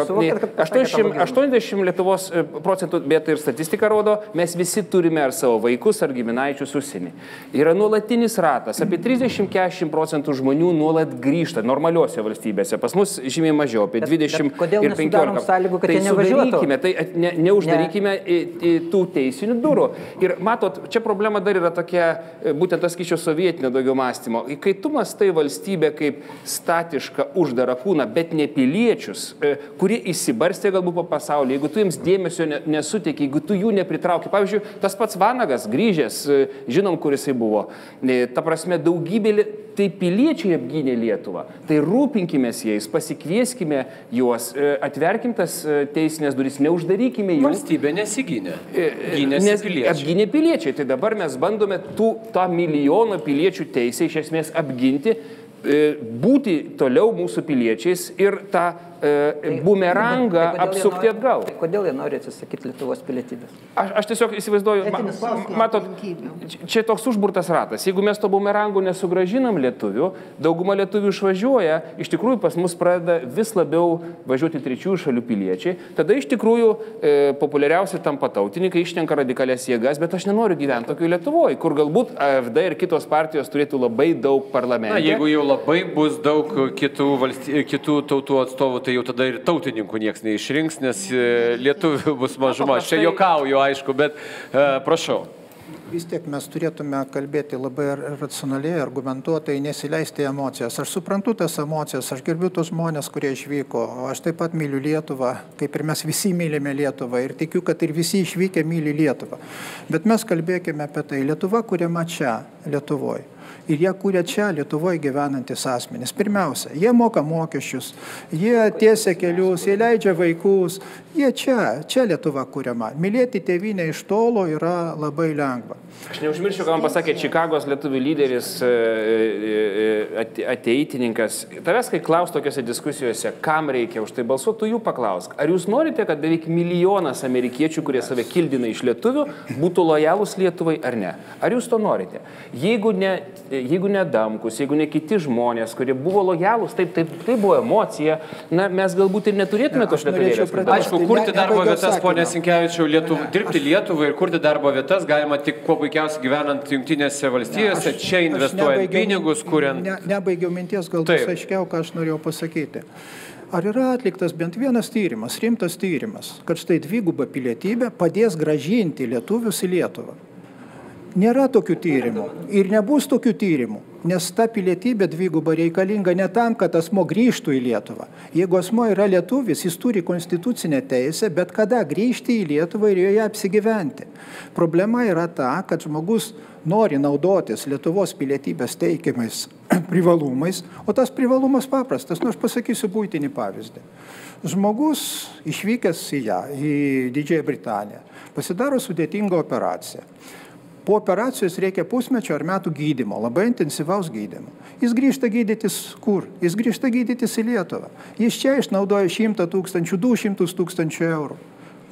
80, 80 Lietuvos e, procentų, bet ir statistika rodo, mes visi turime ar savo vaikus, ar giminaičius užsienį. Yra nuolatinis ratas. Apie 30-40 procentų žmonių nuolat grįžta normaliuose valstybėse. Pas mus žymiai mažiau, apie 20 kodėl ir 15. Sąlygų, kad tai nevažiuotų? Tai ne, neuždarykime ne. Į, į tų teisinių durų. Ir matot, čia problema dar yra tokia, e, būtent tas kišio sovietinio daugiau mąstymo. Kai tu mastai valstybę kaip statišką uždarą kūną, bet ne piliečius, e, kurie įsibarstė galbūt po pasaulį, jeigu tu jiems dėmesio nesuteiki, jeigu tu jų nepritrauki. Pavyzdžiui, tas pats Vanagas grįžęs, e, žinom, kur jisai buvo. Ta prasme, daugybė, tai piliečiai apgynė Lietuvą. Tai rūpinkime jais, pasikvieskime juos juos, e, atverkim tas e, teisinės duris, neuždarykime jų. Valstybė nesigynė. E, nes piliečiai. apgynė piliečiai. Tai dabar mes bandome tų, tą milijoną piliečių teisę iš esmės apginti, būti toliau mūsų piliečiais ir tą bumerangą tai apsukti nori, atgal. Tai kodėl jie nori atsisakyti Lietuvos pilietybės? Aš, aš tiesiog įsivaizduoju, ma, matot, čia toks užburtas ratas. Jeigu mes to bumerangų nesugražinam lietuvių, dauguma lietuvių išvažiuoja, iš tikrųjų pas mus pradeda vis labiau važiuoti trečiųjų šalių piliečiai, tada iš tikrųjų e, populiariausi tampa tautininkai, ištenka radikalias jėgas, bet aš nenoriu gyventi tokio Lietuvoje, kur galbūt AFD ir kitos partijos turėtų labai daug parlamente. Na, jeigu jau labai bus daug kitų, valsty... kitų tautų atstovų, tai tai jau tada ir tautininkų niekas neišrinks, nes e, lietuvių bus mažuma. Aš čia juokauju, aišku, bet uh, prašau. Vis tiek mes turėtume kalbėti labai racionaliai, argumentuotai, nesileisti emocijas. Aš suprantu tas emocijas, aš gerbiu tos žmonės, kurie išvyko. Aš taip pat myliu Lietuvą, kaip ir mes visi mylime Lietuvą ir tikiu, kad ir visi išvykę myli Lietuvą. Bet mes kalbėkime apie tai. Lietuva kuriama čia, Lietuvoje ir jie kūrė čia Lietuvoje gyvenantis asmenys. Pirmiausia, jie moka mokesčius, jie tiesia kelius, jie leidžia vaikus, jie čia, čia Lietuva kūriama. Mylėti tėvynę iš tolo yra labai lengva. Aš neužmiršiu, ką man pasakė Čikagos lietuvių lyderis, e, e, e, ateitininkas. Tavęs, kai klaus tokiuose diskusijose, kam reikia už tai balsuoti, tu jų paklausk. Ar jūs norite, kad beveik milijonas amerikiečių, kurie save kildina iš lietuvių, būtų lojalūs Lietuvai ar ne? Ar jūs to norite? Jeigu ne, jeigu ne Damkus, jeigu ne kiti žmonės, kurie buvo lojalūs, taip, taip, tai buvo emocija, na, mes galbūt ir neturėtume to šlepėlės. Aišku, kurti darbo vietas, ponė Sinkevičiau, Lietuv, dirbti Lietuvai ir kurti darbo vietas galima tik kuo puikiausiai gyvenant Junktinėse valstijose, ne, aš, čia investuojant pinigus, kuriant. Ne, nebaigiau minties, gal bus aiškiau, ką aš norėjau pasakyti. Ar yra atliktas bent vienas tyrimas, rimtas tyrimas, kad štai dviguba pilietybė padės gražinti lietuvius į Lietuvą? Nėra tokių tyrimų ir nebus tokių tyrimų, nes ta pilietybė dviguba reikalinga ne tam, kad asmo grįžtų į Lietuvą. Jeigu asmo yra lietuvis, jis turi konstitucinę teisę, bet kada grįžti į Lietuvą ir joje apsigyventi. Problema yra ta, kad žmogus nori naudotis Lietuvos pilietybės teikiamais privalumais, o tas privalumas paprastas, nu aš pasakysiu būtinį pavyzdį. Žmogus išvykęs į ją, į Didžiąją Britaniją, pasidaro sudėtingą operaciją po operacijos reikia pusmečio ar metų gydymo, labai intensyvaus gydymo. Jis grįžta gydytis kur? Jis grįžta gydytis į Lietuvą. Jis čia išnaudoja 100 tūkstančių, 200 tūkstančių eurų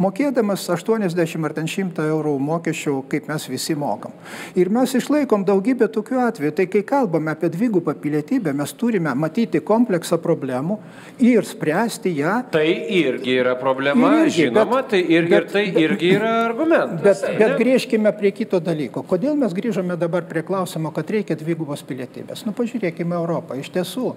mokėdamas 80 ar ten 100 eurų mokesčių, kaip mes visi mokam. Ir mes išlaikom daugybę tokių atvejų. Tai kai kalbame apie dvigubą pilietybę, mes turime matyti kompleksą problemų ir spręsti ją. Tai irgi yra problema, irgi, žinoma, bet, tai irgi, bet, ir tai bet, irgi yra argumentas. Bet, bet grįžkime prie kito dalyko. Kodėl mes grįžome dabar prie klausimo, kad reikia dvigubos pilietybės? Nu, pažiūrėkime Europą. Iš tiesų,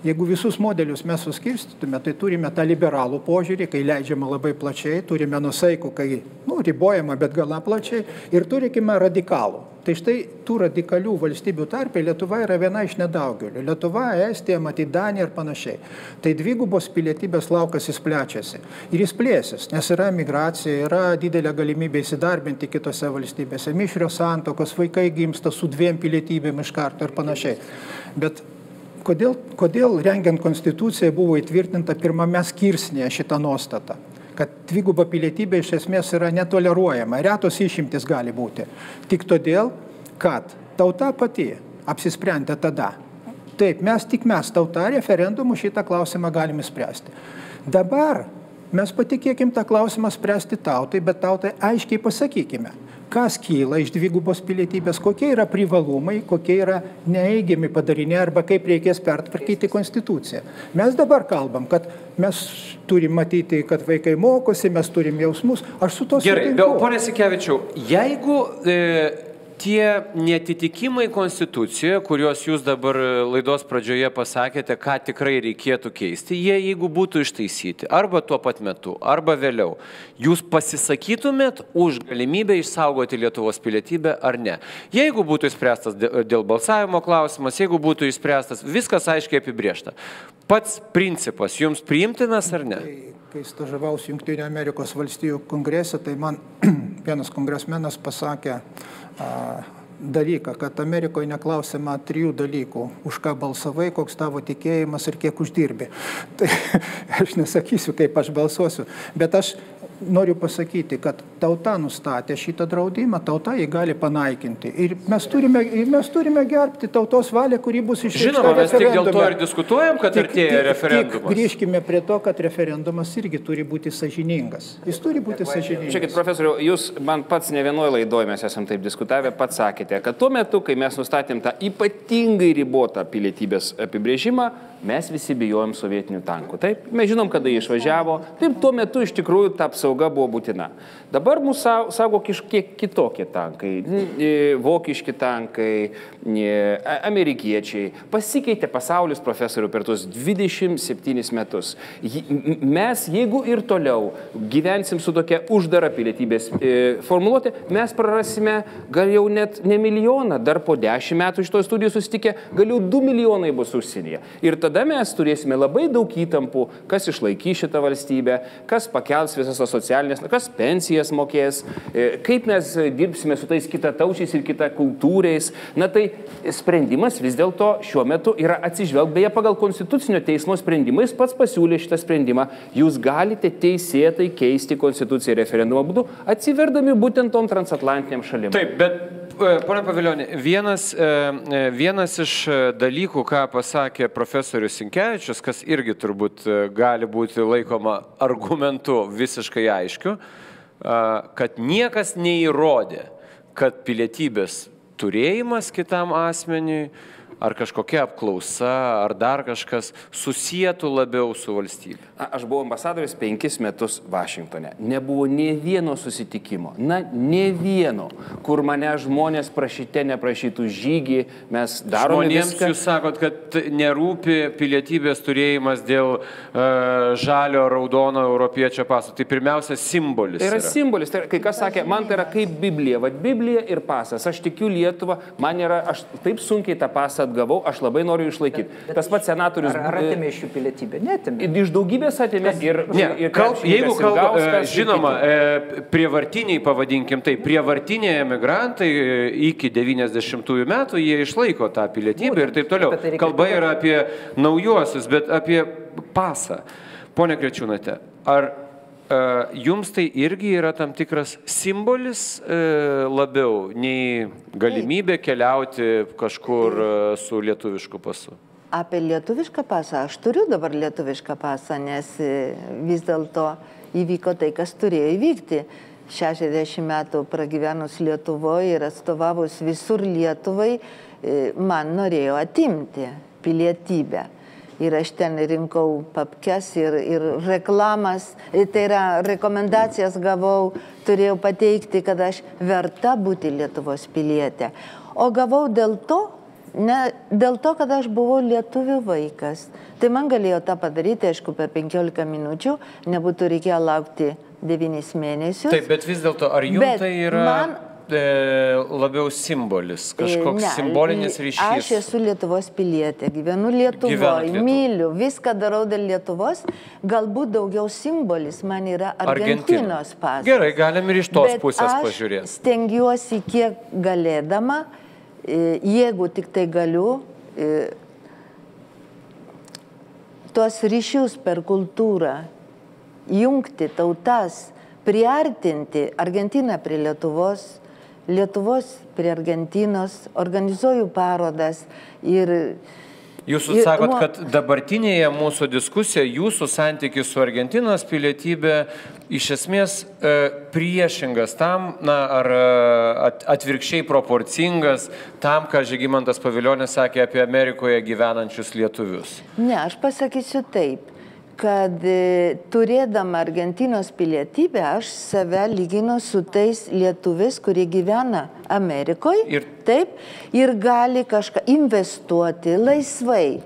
Jeigu visus modelius mes suskirstytume, tai turime tą liberalų požiūrį, kai leidžiama labai plačiai, turime nusaikų, kai nu, ribojama, bet gana plačiai, ir turime radikalų. Tai štai tų radikalių valstybių tarpė Lietuva yra viena iš nedaugelių. Lietuva, Estija, matyt, Danija ir panašiai. Tai dvigubos pilietybės laukas jis plečiasi. Ir jis plėsis, nes yra migracija, yra didelė galimybė įsidarbinti kitose valstybėse. Mišrios santokos, vaikai gimsta su dviem pilietybėm iš karto ir panašiai. Bet kodėl, kodėl rengiant konstituciją buvo įtvirtinta pirmame skirsnėje šitą nuostatą? Kad dviguba pilietybė iš esmės yra netoleruojama, retos išimtis gali būti. Tik todėl, kad tauta pati apsisprendė tada. Taip, mes tik mes tauta referendumu šitą klausimą galime spręsti. Dabar mes patikėkim tą klausimą spręsti tautai, bet tautai aiškiai pasakykime, kas kyla iš dvigubos pilietybės, kokie yra privalumai, kokie yra neįgiami padariniai arba kaip reikės pertvarkyti konstituciją. Mes dabar kalbam, kad mes turim matyti, kad vaikai mokosi, mes turim jausmus. Aš su to sutinku. Gerai, bet ponė Sikevičiau, jeigu e, tie netitikimai konstitucijoje, kuriuos jūs dabar laidos pradžioje pasakėte, ką tikrai reikėtų keisti, jie jeigu būtų ištaisyti arba tuo pat metu, arba vėliau, jūs pasisakytumėt už galimybę išsaugoti Lietuvos pilietybę ar ne. Jeigu būtų išspręstas dėl balsavimo klausimas, jeigu būtų išspręstas, viskas aiškiai apibriešta. Pats principas jums priimtinas ar ne? Kai, kai stažavausi Junktinio Amerikos valstijų kongrese, tai man vienas kongresmenas pasakė, dalyką, kad Amerikoje neklausima trijų dalykų - už ką balsavai, koks tavo tikėjimas ir kiek uždirbi. Tai aš nesakysiu, kaip aš balsuosiu, bet aš noriu pasakyti, kad tauta nustatė šitą draudimą, tauta jį gali panaikinti. Ir mes turime, ir mes turime gerbti tautos valią, kuri bus išrinkta. Žinoma, mes tik dėl to ir diskutuojam, kad tik, artėja referendumas. Tik grįžkime prie to, kad referendumas irgi turi būti sažiningas. Jis turi būti sažiningas. Žiūrėkit, profesoriu, jūs man pats ne vienoje laidoje mes esame taip diskutavę, pats sakėte, kad tuo metu, kai mes nustatėm tą ypatingai ribotą pilietybės apibrėžimą, mes visi bijojom sovietinių tankų. Taip, mes žinom, kada jie išvažiavo. Taip, tuo metu iš tikrųjų ta apsauga buvo būtina. Dabar mūsų saugo kiek kitokie tankai. Vokiški tankai, amerikiečiai. Pasikeitė pasaulis profesorių per tuos 27 metus. Mes, jeigu ir toliau gyvensim su tokia uždara pilietybės e, formuluotė, mes prarasime gal jau net ne milijoną, dar po 10 metų iš to studijų susitikę, gal jau 2 milijonai bus užsienyje. Ir tada mes turėsime labai daug įtampų, kas išlaikys šitą valstybę, kas pakels visas socialinės, kas pensijas mokės, e, kaip mes dirbsime su tais kitataučiais ir kitakultūriais. Na tai sprendimas vis dėlto šiuo metu yra atsižvelg, beje, pagal Konstitucinio teismo sprendimą, jis pats pasiūlė šitą sprendimą, jūs galite teisėtai keisti Konstituciją referendumo būdu, atsiverdami būtent tom transatlantiniam šalim. Taip, bet E, Pone Paviljonė, vienas, e, e, vienas iš dalykų, ką pasakė profesorius Sinkevičius, kas irgi turbūt gali būti laikoma argumentu visiškai aiškiu, kad niekas neįrodė, kad pilietybės turėjimas kitam asmeniui ar kažkokia apklausa, ar dar kažkas susijėtų labiau su valstybė? Aš buvau ambasadorius penkis metus Vašingtone. Nebuvo nie vieno susitikimo, na, nie vieno, kur mane žmonės prašyte neprašytų žygį, mes darome. Žmonėms viską. jūs sakot, kad nerūpi pilietybės turėjimas dėl uh, žalio, raudono europiečio paso. Tai pirmiausia simbolis. Tai yra, yra. simbolis. Tai, kai kas sakė, man tai yra kaip Biblija. Vat Biblija ir pasas. Aš tikiu Lietuvą, man yra, aš taip sunkiai tą pasą atgavau, aš labai noriu išlaikyti. Bet, bet Tas pats senatorius. Ar, ar atėmė iš jų pilietybę? Netėmė. Iš daugybės atėmė ir, ne, ir kalb, jeigu kalba, e, žinoma, e, prievartiniai, pavadinkim tai, prievartiniai emigrantai e, iki 90-ųjų metų jie išlaiko tą pilietybę ir taip toliau. Tai Kalba yra apie naujuosius, bet apie pasą. Pone Krečiūnate, ar jums tai irgi yra tam tikras simbolis labiau nei galimybė keliauti kažkur su lietuvišku pasu? Apie lietuvišką pasą. Aš turiu dabar lietuvišką pasą, nes vis dėlto įvyko tai, kas turėjo įvykti. 60 metų pragyvenus Lietuvoje ir atstovavus visur Lietuvai, man norėjo atimti pilietybę ir aš ten rinkau papkes ir, ir reklamas, tai yra rekomendacijas gavau, turėjau pateikti, kad aš verta būti Lietuvos pilietė. O gavau dėl to, Ne, dėl to, kad aš buvau lietuvių vaikas. Tai man galėjo tą padaryti, aišku, per 15 minučių, nebūtų reikėję laukti 9 mėnesius. Taip, bet vis dėlto, ar jums Bet tai yra man- labiau simbolis, kažkoks Ne, simbolinis ryšys? Aš esu Lietuvos pilietė, gyvenu Lietuvoje, Lietuvoj. myliu, viską darau dėl Lietuvos. Galbūt daugiau simbolis man yra Argentinos pasas. Gerai, galim ir iš tos Bet pusės pažiūrėti. Stengiuosi kiek galėdama, e, jeigu tik tai galiu, e, tuos ryšius per kultūrą, jungti tautas, priartinti Argentiną prie Lietuvos, Lietuvos prie Argentinos, organizuoju parodas ir Jūs sakot, kad dabartinėje mūsų diskusijoje jūsų santykis su Argentinos pilietybė iš esmės e, priešingas tam, na, ar e, at, atvirkščiai proporcingas tam, ką Žygimantas Paviljonis sakė apie Amerikoje gyvenančius lietuvius. Ne, aš pasakysiu taip, kad e, turėdama Argentinos pilietybę, aš save lyginu su tais lietuviais, kurie gyvena Amerikoje. Ir- Taip, ir gali kažką investuoti laisvai.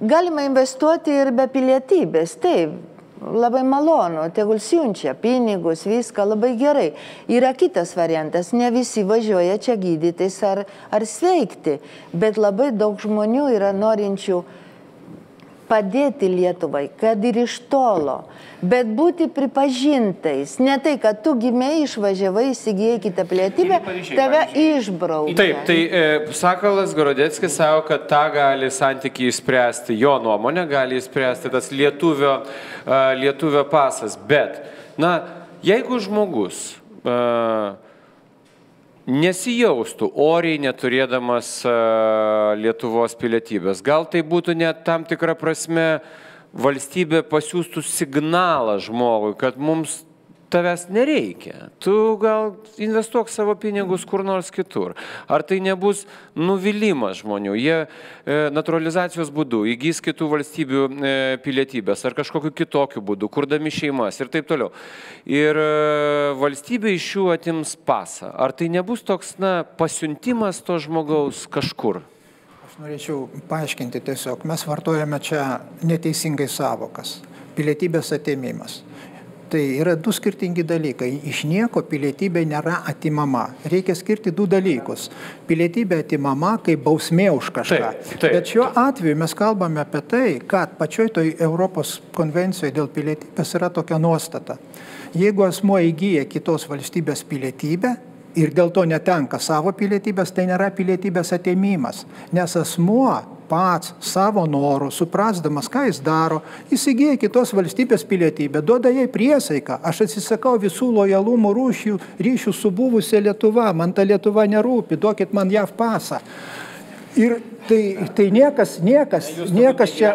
Galima investuoti ir be pilietybės, taip. Labai malonu, tegul siunčia pinigus, viską labai gerai. Yra kitas variantas, ne visi važiuoja čia gydytis ar, ar sveikti, bet labai daug žmonių yra norinčių padėti Lietuvai, kad ir iš tolo, bet būti pripažintais. Ne tai, kad tu gimiai, išvažiavai, įsigijai kitą pilietybę, tave išbraukė. Taip, tai e, Sakalas Gorodeckis savo, kad tą gali santykiai išspręsti, jo nuomonė gali išspręsti tas lietuvio, e, lietuvio pasas. Bet, na, jeigu žmogus e, nesijaustų oriai neturėdamas e, Lietuvos pilietybės, gal tai būtų net tam tikra prasme valstybė pasiūstų signalą žmogui, kad mums tavęs nereikia. Tu gal investuok savo pinigus kur nors kitur. Ar tai nebus nuvylimas žmonių? Jie e, naturalizacijos būdu įgys kitų valstybių e, pilietybės ar kažkokiu kitokiu būdu, kurdami šeimas ir taip toliau. Ir e, valstybė iš jų atims pasą. Ar tai nebus toks, na, pasiuntimas to žmogaus kažkur? Aš norėčiau paaiškinti tiesiog, mes vartojame čia neteisingai savokas. Pilietybės atėmimas. Tai yra du skirtingi dalykai. Iš nieko pilietybė nėra atimama. Reikia skirti du dalykus. Pilietybė atimama kaip bausmė už kažką. Taip, taip. Bet šiuo atveju mes kalbame apie tai, kad pačioj toj Europos konvencijoje dėl pilietybės yra tokia nuostata. Jeigu asmuo įgyja kitos valstybės pilietybę, ir dėl to netenka savo pilietybės, tai nėra pilietybės atėmimas. Nes asmuo pats savo norų, suprasdamas, ką jis daro, įsigyja kitos valstybės pilietybę, duoda jai priesaiką. Aš atsisakau visų lojalumo rūšių, ryšių su buvusia Lietuva, man ta Lietuva nerūpi, duokit man JAV pasą. Ir tai, tai niekas, niekas, niekas čia...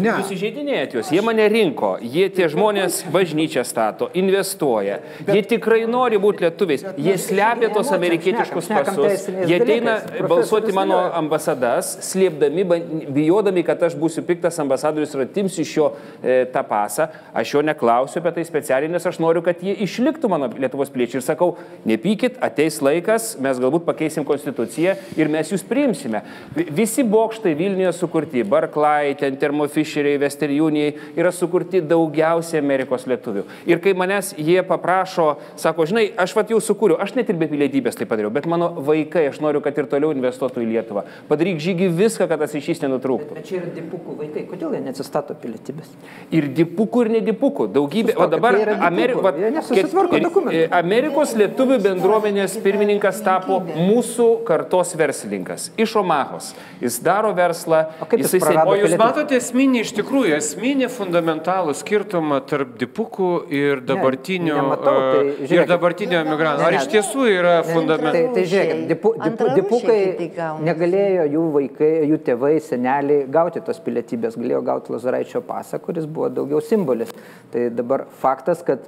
Ne. Jūs įžeidinėjat juos, jie mane rinko, jie tie žmonės bažnyčią stato, investuoja, jie tikrai nori būti lietuviais, jie slepia tos amerikietiškus pasus, jie ateina balsuoti mano ambasadas, slėpdami, bijodami, kad aš būsiu piktas ambasadorius ir atimsiu iš jo e, tą pasą. Aš jo neklausiu apie tai specialiai, nes aš noriu, kad jie išliktų mano Lietuvos piliečiai. Ir sakau, nepykit, ateis laikas, mes galbūt pakeisim konstituciją ir mes jūs priimsime. Vi- Visi bokštai Vilniuje sukurti, Barklai, ten Termofisheriai, Westerjūniai yra sukurti daugiausiai Amerikos lietuvių. Ir kai manęs jie paprašo, sako, žinai, aš vat jau sukūriau, aš net ir be pilietybės tai padariau, bet mano vaikai, aš noriu, kad ir toliau investuotų į Lietuvą. Padaryk žygį viską, kad tas ryšys nenutrūktų. Bet čia yra dipukų vaikai, kodėl jie neatsistato pilietybės? Ir dipukų, ir nedipukų. Daugybė. O Sustokit, dabar tai. Ameri... va, Jie nesusitvarko ir- dokumentų. ir Amerikos lietuvių bendruomenės pirmininkas tapo mūsų kartos verslininkas iš Omahos. Jis daro verslą. O kaip jis prarado O jūs matote esminį, iš tikrųjų, esminį fundamentalų skirtumą tarp dipukų ir dabartinių, nematau, tai e, ir žiūrėkit. dabartinių emigrantų. Ne, Ar ne. iš tiesų yra Tai, fundamentalų? tai žiūrėkit, dipu, dipu, dipukai negalėjo jų vaikai, jų tėvai, seneliai gauti tos pilietybės, galėjo gauti Lazaraičio pasą, kuris buvo daugiau simbolis. Tai dabar faktas, kad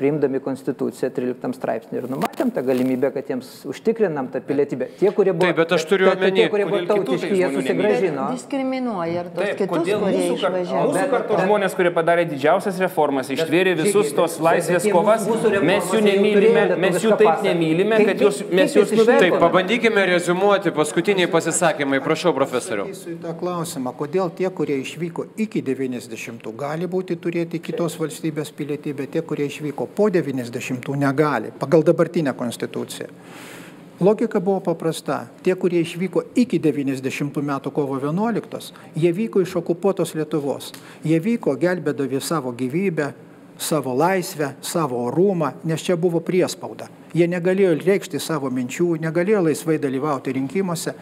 priimdami konstituciją 13 straipsnį ir numatėm tą galimybę, kad jiems užtikrinam tą pilietybę. Tie, kurie buvo, Taip, bet aš turiu omeny, tie, kurie buvo tautiški, jie susigražino. Diskriminuoja ir tos Taip, kitus, kodėl kurie mūsų, išvažiavo. mūsų kartos bet- žmonės, kurie padarė didžiausias reformas, ištvėrė visus tos laisvės kovas, mes jų nemylime, mes jų taip nemylime, kad jūs, mes jūs išvertėte? Taip, nuvertiname. pabandykime rezumuoti paskutiniai pasisakymai. Prašau, profesoriu. Į tą klausimą, kodėl tie, kurie išvyko iki 90, gali būti turėti kitos valstybės pilietybę, tie, kurie išvyko po 90, negali, pagal dabartinę konstituciją. Logika buvo paprasta. Tie, kurie išvyko iki 90 metų kovo 11, jie vyko iš okupuotos Lietuvos. Jie vyko gelbėdami savo gyvybę, savo laisvę, savo orumą, nes čia buvo priespauda. Jie negalėjo reikšti savo minčių, negalėjo laisvai dalyvauti rinkimuose.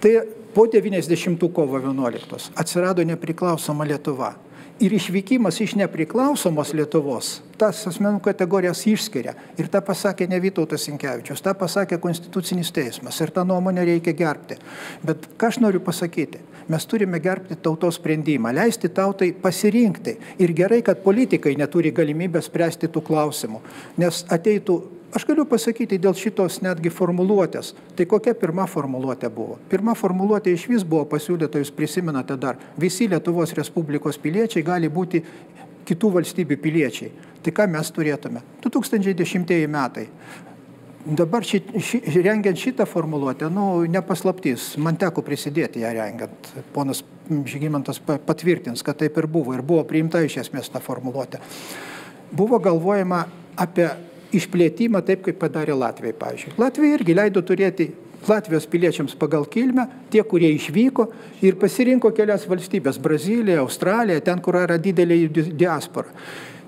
Tai po 90 kovo 11 atsirado nepriklausoma Lietuva. Ir išvykimas iš nepriklausomos Lietuvos tas asmenų kategorijas išskiria. Ir tą pasakė ne Vytautas Sinkevičius, tą pasakė Konstitucinis teismas. Ir tą nuomonę reikia gerbti. Bet ką aš noriu pasakyti? Mes turime gerbti tautos sprendimą, leisti tautai pasirinkti. Ir gerai, kad politikai neturi galimybę spręsti tų klausimų. Nes ateitų Aš galiu pasakyti dėl šitos netgi formuluotės. Tai kokia pirma formuluotė buvo? Pirma formuluotė iš vis buvo pasiūlyta, jūs prisimenate dar, visi Lietuvos Respublikos piliečiai gali būti kitų valstybių piliečiai. Tai ką mes turėtume? 2010 metai. Dabar ši, ši, rengiant šitą formuluotę, nu, nepaslaptys, man teko prisidėti ją rengiant. Ponas Žygimantas pa- patvirtins, kad taip ir buvo. Ir buvo priimta iš esmės ta formuluotė. Buvo galvojama apie išplėtimą taip, kaip padarė Latvijai, pavyzdžiui. Latvija irgi leido turėti Latvijos piliečiams pagal kilmę, tie, kurie išvyko ir pasirinko kelias valstybės - Brazilija, Australija, ten, kur yra didelė diaspora.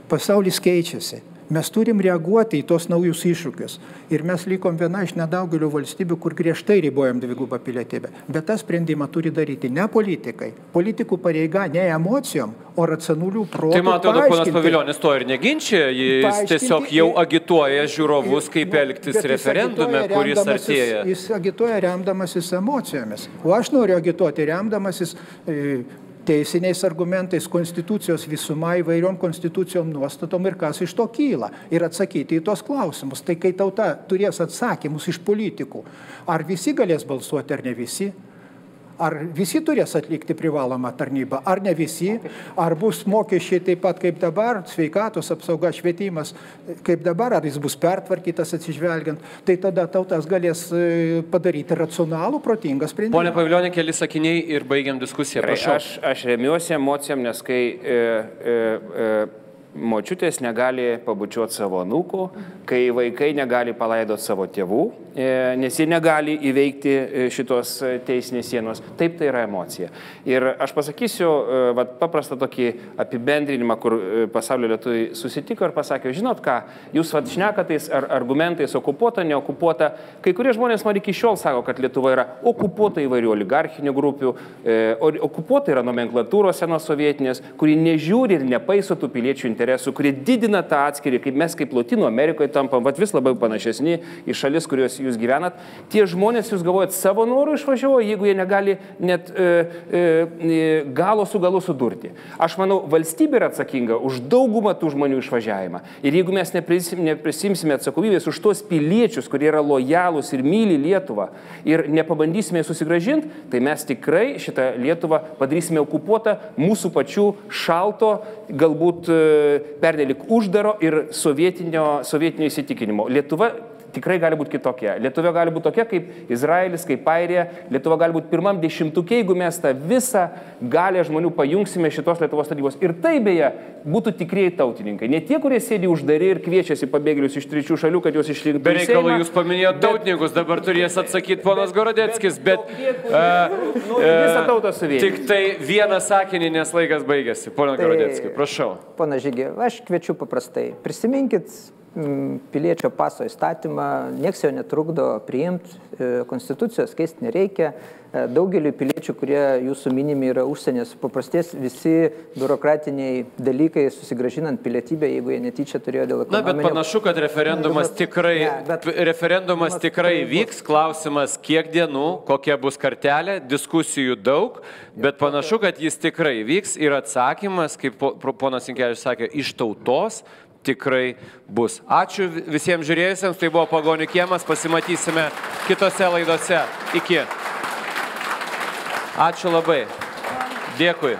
Pasaulis keičiasi. Mes turim reaguoti į tos naujus iššūkius. Ir mes likom viena iš nedaugelio valstybių, kur griežtai ribojam dvigubą pilietybę. Bet tą sprendimą turi daryti ne politikai. Politikų pareiga ne emocijom, o racionalių protų. Tai man atrodo, ponas. Paviljonis to ir neginčia, jis tiesiog jau agituoja žiūrovus, kaip elgtis referendume, kuris artėja. Jis agituoja remdamasis emocijomis. O aš noriu agituoti remdamasis e, teisiniais argumentais, konstitucijos visuma įvairiom konstitucijom nuostatom ir kas iš to kyla. Ir atsakyti į tos klausimus. Tai kai tauta turės atsakymus iš politikų, ar visi galės balsuoti ar ne visi, Ar visi turės atlikti privalomą tarnybą, ar ne visi, ar bus mokesčiai taip pat kaip dabar, sveikatos apsauga, švietimas kaip dabar, ar jis bus pertvarkytas atsižvelgiant, tai tada tautas galės e, padaryti racionalų, protingą sprendimą. Pone Paviljonė, keli sakiniai ir baigiam diskusiją. Prašau. Aš, aš remiuosi emocijom, nes kai e, e, e, močiutės negali pabučiuoti savo anūkų, kai vaikai negali palaidoti savo tėvų, e, nes jie negali įveikti e, šitos e, teisinės sienos. Taip tai yra emocija. Ir aš pasakysiu vat, paprastą tokį apibendrinimą, kur pasaulio lietuviai susitiko ir pasakė, žinot ką, jūs vat šnekatais ar argumentais okupuota, neokupuota. Kai kurie žmonės man iki šiol sako, kad Lietuva yra okupuota įvairių oligarchinių grupių, okupuota yra nomenklatūros senos sovietinės, kuri nežiūri ir nepaiso tų piliečių interesų, kurie didina tą atskirį, kaip mes kaip Latino Amerikoje tampam, vat, vis labiau panašesni į šalis, kuriuos jūs gyvenat. Tie žmonės, jūs galvojat, savo norų išvažiavo, jeigu jie negali net e, e, e, galo su galu sudurti. Aš manau, valstybė yra atsakinga už daugumą tų žmonių išvažiavimą. Ir jeigu mes neprisim, neprisimsime atsakomybės už tuos piliečius, kurie yra lojalūs ir myli Lietuvą, ir nepabandysime susigražinti, tai mes tikrai šitą Lietuvą padarysime okupuotą mūsų pačių šalto, galbūt e, pernelik uždaro ir sovietinio, sovietinio įsitikinimo. Lietuva tikrai gali būti kitokia. Lietuva gali būti tokia kaip Izraelis, kaip Airija. Lietuva gali būti pirmam dešimtukė, jeigu mes tą visą galę žmonių pajungsime šitos Lietuvos tarybos. Ir tai beje būtų tikrieji tautininkai. Ne tie, kurie sėdi uždari ir kviečiasi pabėgėlius iš trečių šalių, kad juos išrinktų. Be reikalo jūs paminėjote bet- tautininkus, dabar turės atsakyti ponas Gorodeckis, bet... kurie e, nori e, visą tautą suvienyti. Tik tai vieną sakinį, nes laikas baigėsi. Pone Tai- Gorodecki, prašau. Pana Žygė, aš kviečiu paprastai. Prisiminkit piliečio paso įstatymą, nieks jo netrukdo priimti, e, konstitucijos keisti nereikia. E, Daugeliu piliečių, kurie jūsų minimi yra užsienės, paprasties visi biurokratiniai dalykai susigražinant pilietybę, jeigu jie netyčia turėjo dėl Na, bet ekonominio... panašu, kad referendumas tikrai, ne, bet- referendumas tikrai vyks. Klausimas, kiek dienų, kokia bus kartelė, diskusijų daug, bet panašu, kad jis tikrai vyks ir atsakymas, kaip ponas Inkevičius sakė, iš tautos tikrai bus. Ačiū visiems žiūrėjusiems, tai buvo pagonių kiemas, pasimatysime kitose laidose. Iki. Ačiū labai. Dėkui.